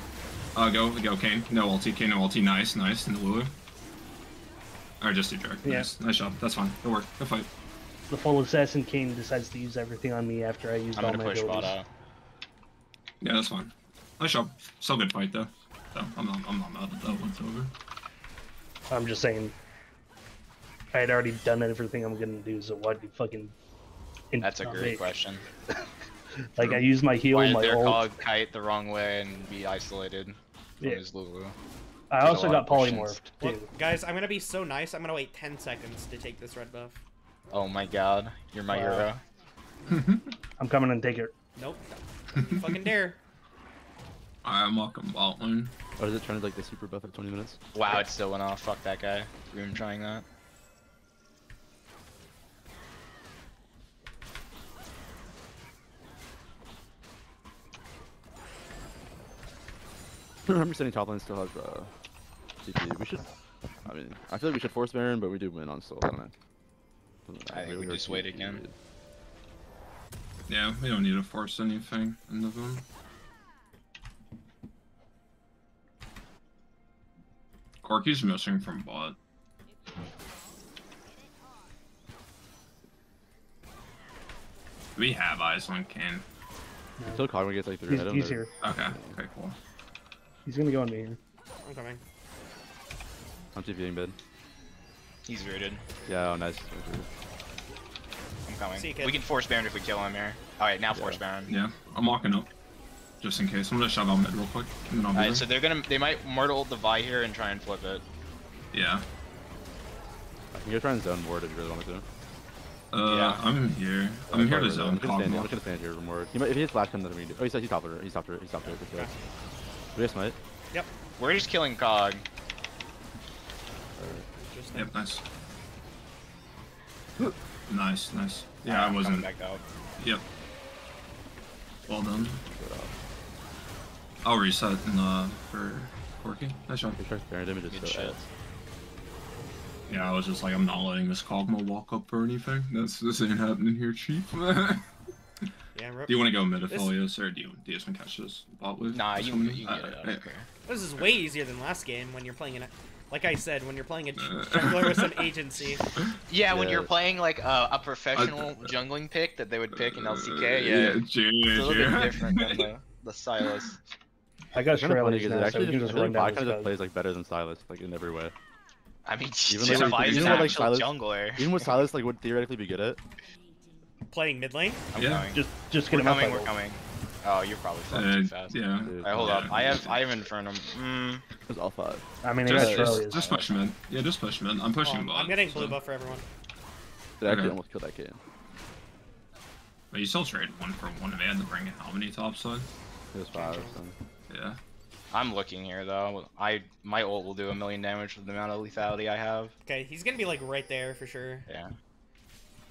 Uh, go, go, Kayn. No ulti, Kayn, no ulti. Nice, nice. And the Lulu. Or just do Drake. Yeah. Nice, nice job. That's fine. Good work. Good fight. The full assassin king decides to use everything on me after I used I'm all gonna my push bot abilities. out. Yeah, that's fine. Nice job. Still good fight though. So I'm not, I'm not mad at that once over. I'm just saying. I had already done everything I'm gonna do, so why'd you fucking? That's a great me? question. *laughs* Like I used my heal, Why did my their ult. Kog kite the wrong way and be isolated from Yeah. his Lulu? I There's also got of questions. polymorphed Well, too. guys, I'm gonna be so nice. I'm gonna wait 10 seconds to take this red buff. Oh my god, you're my Wow. hero. *laughs* I'm coming and take it. Nope. Don't fucking dare. I'm walking bot lane. Or is it trying to like the super buff at 20 minutes? Wow, it still went off. Fuck that guy. Room trying that. *laughs* I'm understanding top lane still has uh, CP. We should. I mean, I feel like we should force Baron, but we do win on Soul. I don't know. Doesn't I matter, think we just wait CP. again. Yeah, we don't need to force anything into them. Corki's missing from bot. We have eyes on Kayn? Until Kog'Maw gets like through He's, he's here. Okay, okay, cool. He's gonna go on me here. I'm coming. I'm TPing mid. He's rooted. Yeah, oh nice. I'm coming. See you, we can force Baron if we kill him here. Alright, now force Yeah. Baron. Yeah, I'm walking up. Just in case. I'm gonna shove out mid real quick. And then I'll be Alright, so they're gonna they might mortal the Vi here and try and flip it. Yeah. You can try and zone ward if you really want to. Uh, Yeah. I'm here. I'm here to zone I'm gonna stand, I'm just gonna stand here from ward. He might, if he hits flash, come then we do. Oh, he's, he's top her. He's top her. He's top her. Let's go. Okay. We have smite? Yep. We're just killing Kog. Just Yep, nice. Nice, nice. Yeah, I I'm wasn't. coming back out. Yep. Well done. I'll reset in, uh, for Corki. Nice job. He Baron damage is Good so shit. ass. Yeah, I was just like, I'm not letting this Kog'Maw walk up or anything. That's this ain't happening here, chief. *laughs* do Yeah, rip. you want to go mid This- or do you, do you just want to catch this bot with? Nah, you, you can get Uh, it. I yeah. don't care. This is way easier than last game when you're playing in a Like I said, when you're playing a *laughs* Uh. jungler with some agency. Yeah, when you're playing like uh, a professional jungling pick that they would pick in LCK, yeah, Uh, yeah, it's a little bit different than *laughs* the, the Sylas. I got It's kind of funny Shurelya's because it now, so actually we can just, just run think down Bot kind of just plays like better than Sylas, like in every way. I mean, Even even like, like, even an like, Sylas- jungler. Even what Sylas like would theoretically be good at. Playing mid lane? I'm Yeah. coming. Just, just we're get him coming. up. We're coming. Oh, you're probably Uh, too fast. yeah. Dude, Alright, hold Yeah. up. I have I have Infernum. Mm, It's all five. I mean, Just, just, just push mid. Yeah, just push mid. I'm pushing Oh, bot. I'm getting so- blue buff for everyone. It actually Okay. almost killed that kid? But you still trade one for one man to bring it how many topside? It was five. So. Yeah. I'm looking here though. I my ult will do a million damage with the amount of lethality I have. Okay, he's gonna be like right there for sure. Yeah.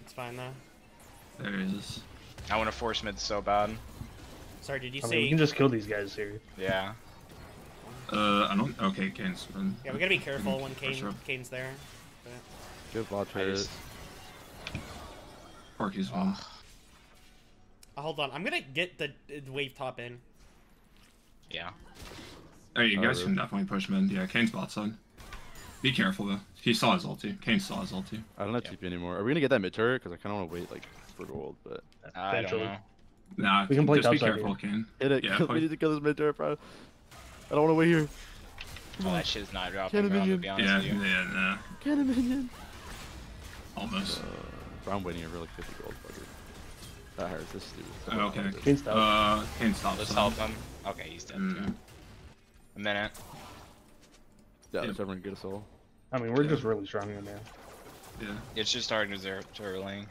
It's fine though. There it is. I want to force mid so bad. Sorry, did you I mean, we can just kill these guys here. Yeah. Uh, I don't. Okay, Kayn's. been- Yeah, we gotta be careful when For Kayn sure. Kayn's there. But... Good bot I trade. just- Corki's one. Oh, hold on, I'm gonna get the uh, wave top in. Yeah. Hey, you Oh, guys really? can definitely push mid. Yeah, Kayn's bot side. Be careful though. He saw his ulti. Kayn saw his ulti. I don't have Yeah. TP anymore. Are we gonna get that mid turret? Because I kind of want to wait like for gold, but I don't know. Nah, We can play just be topside careful, here. Kayn. hit it. Yeah, *laughs* we need to kill this mid turret, bro. I don't want to wait here. Oh, that shit's not dropping. Cannon around, to minion. be honest Yeah, with you. yeah, nah. Cannon minion. Almost. Uh, bro, I'm waiting here for like 50 gold. Fucker. That hurts. This is. Oh, okay. Kayn stop. Uh, Kayn stops. Let's help him. Okay, he's dead. Mm. A minute. Yeah, Yep. let's everyone get a soul. I mean, we're Yeah. just really strong in there. Yeah. It's just starting to zero turtling.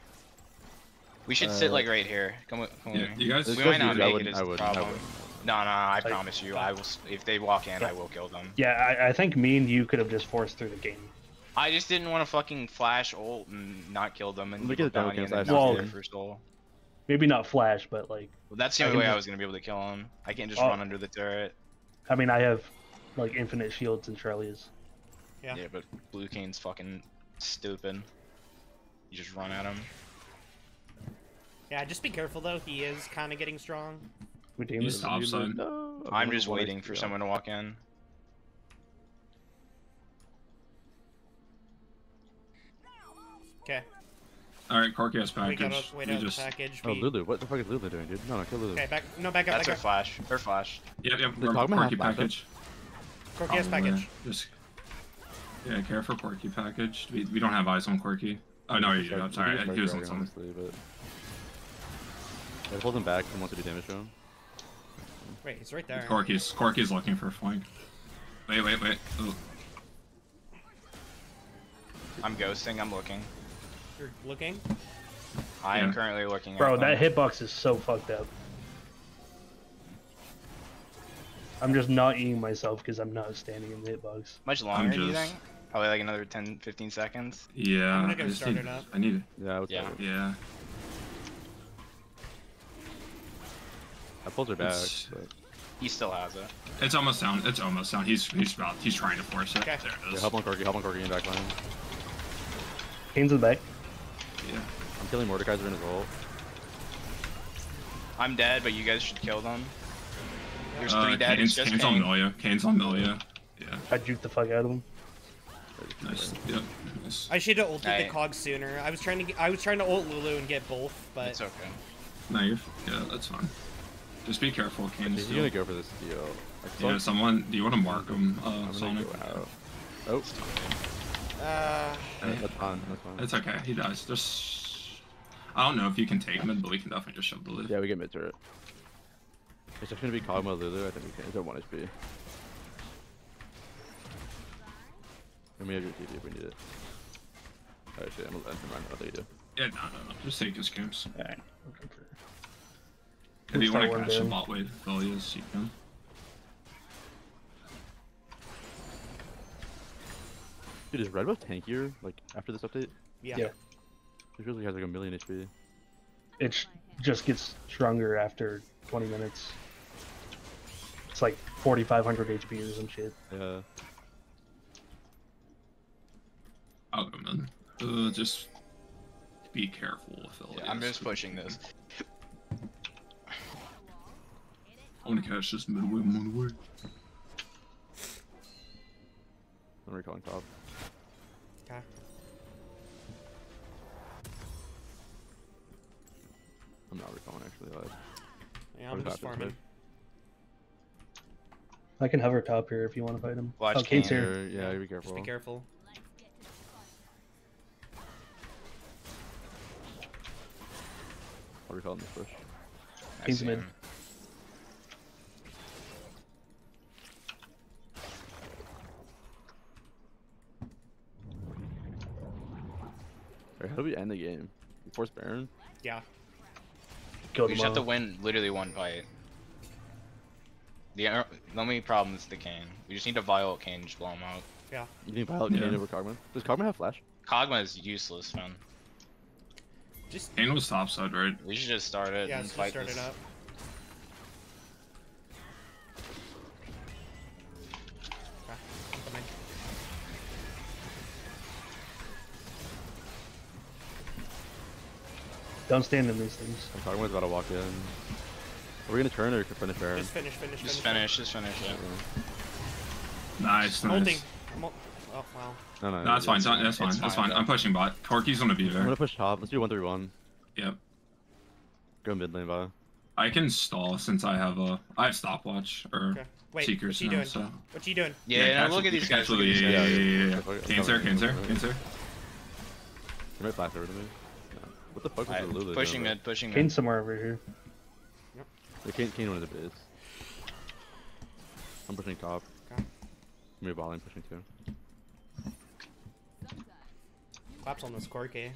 We should sit Uh, like right here. Come with, come Yeah. me. You guys. We guy's might not easy. I make it wouldn't- as I a wouldn't, I problem. wouldn't. No, no, I Like- promise you. I will. If they walk in, I will kill them. Yeah, I, I think me and you could have just forced through the game. I just didn't want to fucking flash ult and not kill them and Look give at a the bounty and I not saw get their first goal. Maybe not flash, but like, Well, that's the I only can way I was gonna be able to kill him. I can't just Oh. run under the turret. I mean, I have like infinite shields and Shurelya's. Yeah. Yeah, but Blue Kayn's fucking stupid. You just run at him. Yeah, just be careful though. He is kind of getting strong. We team You this. No. I'm just waiting for someone to walk in. Okay, All right, Corki has we package. gotta wait We just. package. Oh, Lulu. What the fuck is Lulu doing, dude? No, no, kill Lulu. Okay, back. No, back up. That's her back up. flash. Her flash. Yep, yep. We're- Kog'Maw Corki package. Corki has uh, package. Just. Yeah, care for Corki package. We, we don't have eyes on Corki. Oh no, you do. I'm sorry. He was on something. but. Yeah, hold him back and wants to do damage to him. Wait, he's right there. Corki's Corky's looking for a flank. Wait, wait, wait. Oh, I'm ghosting. I'm looking. You're looking. I am hmm. currently looking at Bro, that hitbox is so fucked up. I'm just not eating myself because I'm not standing in the hitbox. Much longer, do you think? Probably like another 10, 15 seconds. Yeah. I'm gonna go just start need, it up. I need it. Yeah, what's Yeah. Yeah. I pulled her back, but He still has it. It's almost down. It's almost down. He's he's about. He's trying to force it. Okay. There it yeah, help on Corki, help on Corki in back line. Kayn's in the back. Yeah. I'm killing Mordekaiser in his ult. I'm dead, but you guys should kill them. There's Uh, three dead. Kayn's, It's just Kayn's on Kayn. Milia. Kayn's on Milia. Yeah. I juked the fuck out of him. Nice. Yep. Nice. I should have ulted Aye. the Kog sooner. I was trying to get, I was trying to ult Lulu and get both, but It's okay. No, you're. Yeah, that's fine. Just be careful, Kayn. He's still. gonna go for this deal. Yeah, someone. Do you want to mark him, uh, Sonic? go out. Oh, uh, that's fine. That's fine. It's okay. He dies. Just. I don't know if you can take mid, but we can definitely just shove the loot. Yeah, we get mid turret. It's just gonna be Kog'Maw Lulu. I think we can. It's at one HP. And we have your TD if we need it. Oh shit, I'm gonna never mind. I think you do. Yeah, no, no, no. Just take his camps. Alright. If you want to one catch the down. bot wave, Velias, you can. Dude, is Red Buff tankier? Like after this update? yeah. Yeah. It feels like he has like a million HP. It sh- just gets stronger after 20 minutes. It's like 4,500 HP or some shit. Yeah. I'll go mid. Uh, just be careful with Velias. Yeah, I'm just pushing this. I'm gonna catch this mid wave. I'm on the way. I'm recalling top. Okay. I'm not recalling actually. Live. Yeah, I'm just farming. I can hover top here if you want to fight him. Watch oh, Kayn's here. Yeah, yeah, be careful. Just be careful. I'll recall in this push. I He's see mid. How do we end the game? Force Baron? Yeah. Kill We just have to win literally one fight. The, o- the only problem is the Kayn. We just need to Violet Kayn, just blow him out. Yeah. You need Violet Yeah. Kayn over Kog'Maw? Does Kog'Maw have flash? Kog'Maw is useless, man. Just Kayn was topside, right? We should just start it yeah, and let's just fight start this. it up. Don't stand in these things. And Kog'Maw's about to walk in. Are we gonna turn or finish Baron? Just finish, finish, Just finish. finish, just finish it. Nice, nice. I'm ul- Oh wow. No, no, No, that's fine. It's That's fine. fine, That's fine. fine, I'm pushing bot. Corky's gonna be there. I'm gonna push top. Let's do one three one. Yep. Go mid lane, bye. I can stall since I have a. I have stopwatch or Okay. Wait, seekers what's he now. doing? So. What's he doing? Yeah, catch look it, at these guys. Look at these Yeah, guys. yeah, yeah, yeah. Yeah, yeah. fuck it, Kayn's there. I'm Kayn's there. coming. Kayn's there. You might flash over to me. No. What the fuck was Alright, the Lulu? pushing doing, mid, pushing Kayn's mid. somewhere over here. bro? Yeah, Kayn, Kayn wanted a base. I'm pushing top. Okay. Maybe bot lane pushing too. Claps on this Corki.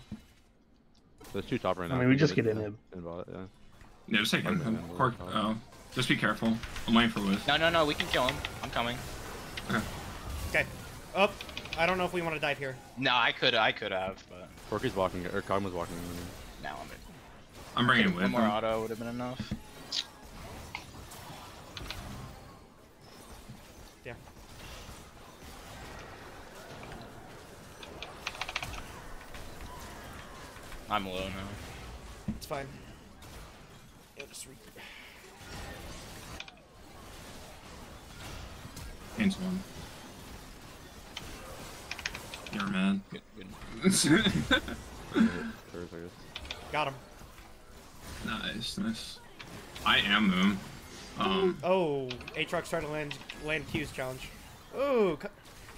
There's two top right now. I mean, we just get in him. Yeah. Yeah, just take him. Okay, then we'll Cork. Oh, just be careful. I'm waiting for Wiz. No, no, no, we can kill him. I'm coming. Okay. Okay. Up. I don't know if we want to dive here. No, I could, I could have, but Corki's walking, or Kog'Maw's walking. now I'm. I'm bringing One more auto would have been enough. Yeah. I'm low now. It's fine. Yeah, just re- Kayn's one. You're mad. Good, good. Turret, I guess. *laughs* Got him. nice, nice. I am Moon. Um, Oh, Aatrox trying to land land Q's challenge. Oh, Co-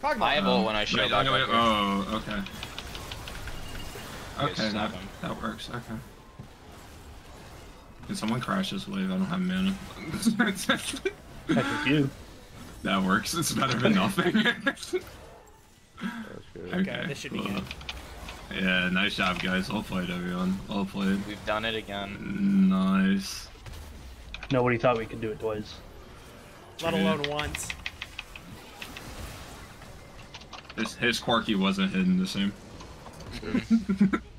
Kog'Maw. I have um, ult when I show wait, back wait, wait. Oh, okay. Okay, Okay, that, him. that works. Okay. Can someone crash this wave? I don't have mana. Heck you. that works. It's better than nothing. *laughs* That's good. Okay, this should be cool. good. Yeah, nice job, guys. Well played, everyone. Well played. We've done it again. Nice. Nobody thought we could do it twice. Let alone once. His, his Quirky wasn't hidden the same. *laughs* *laughs*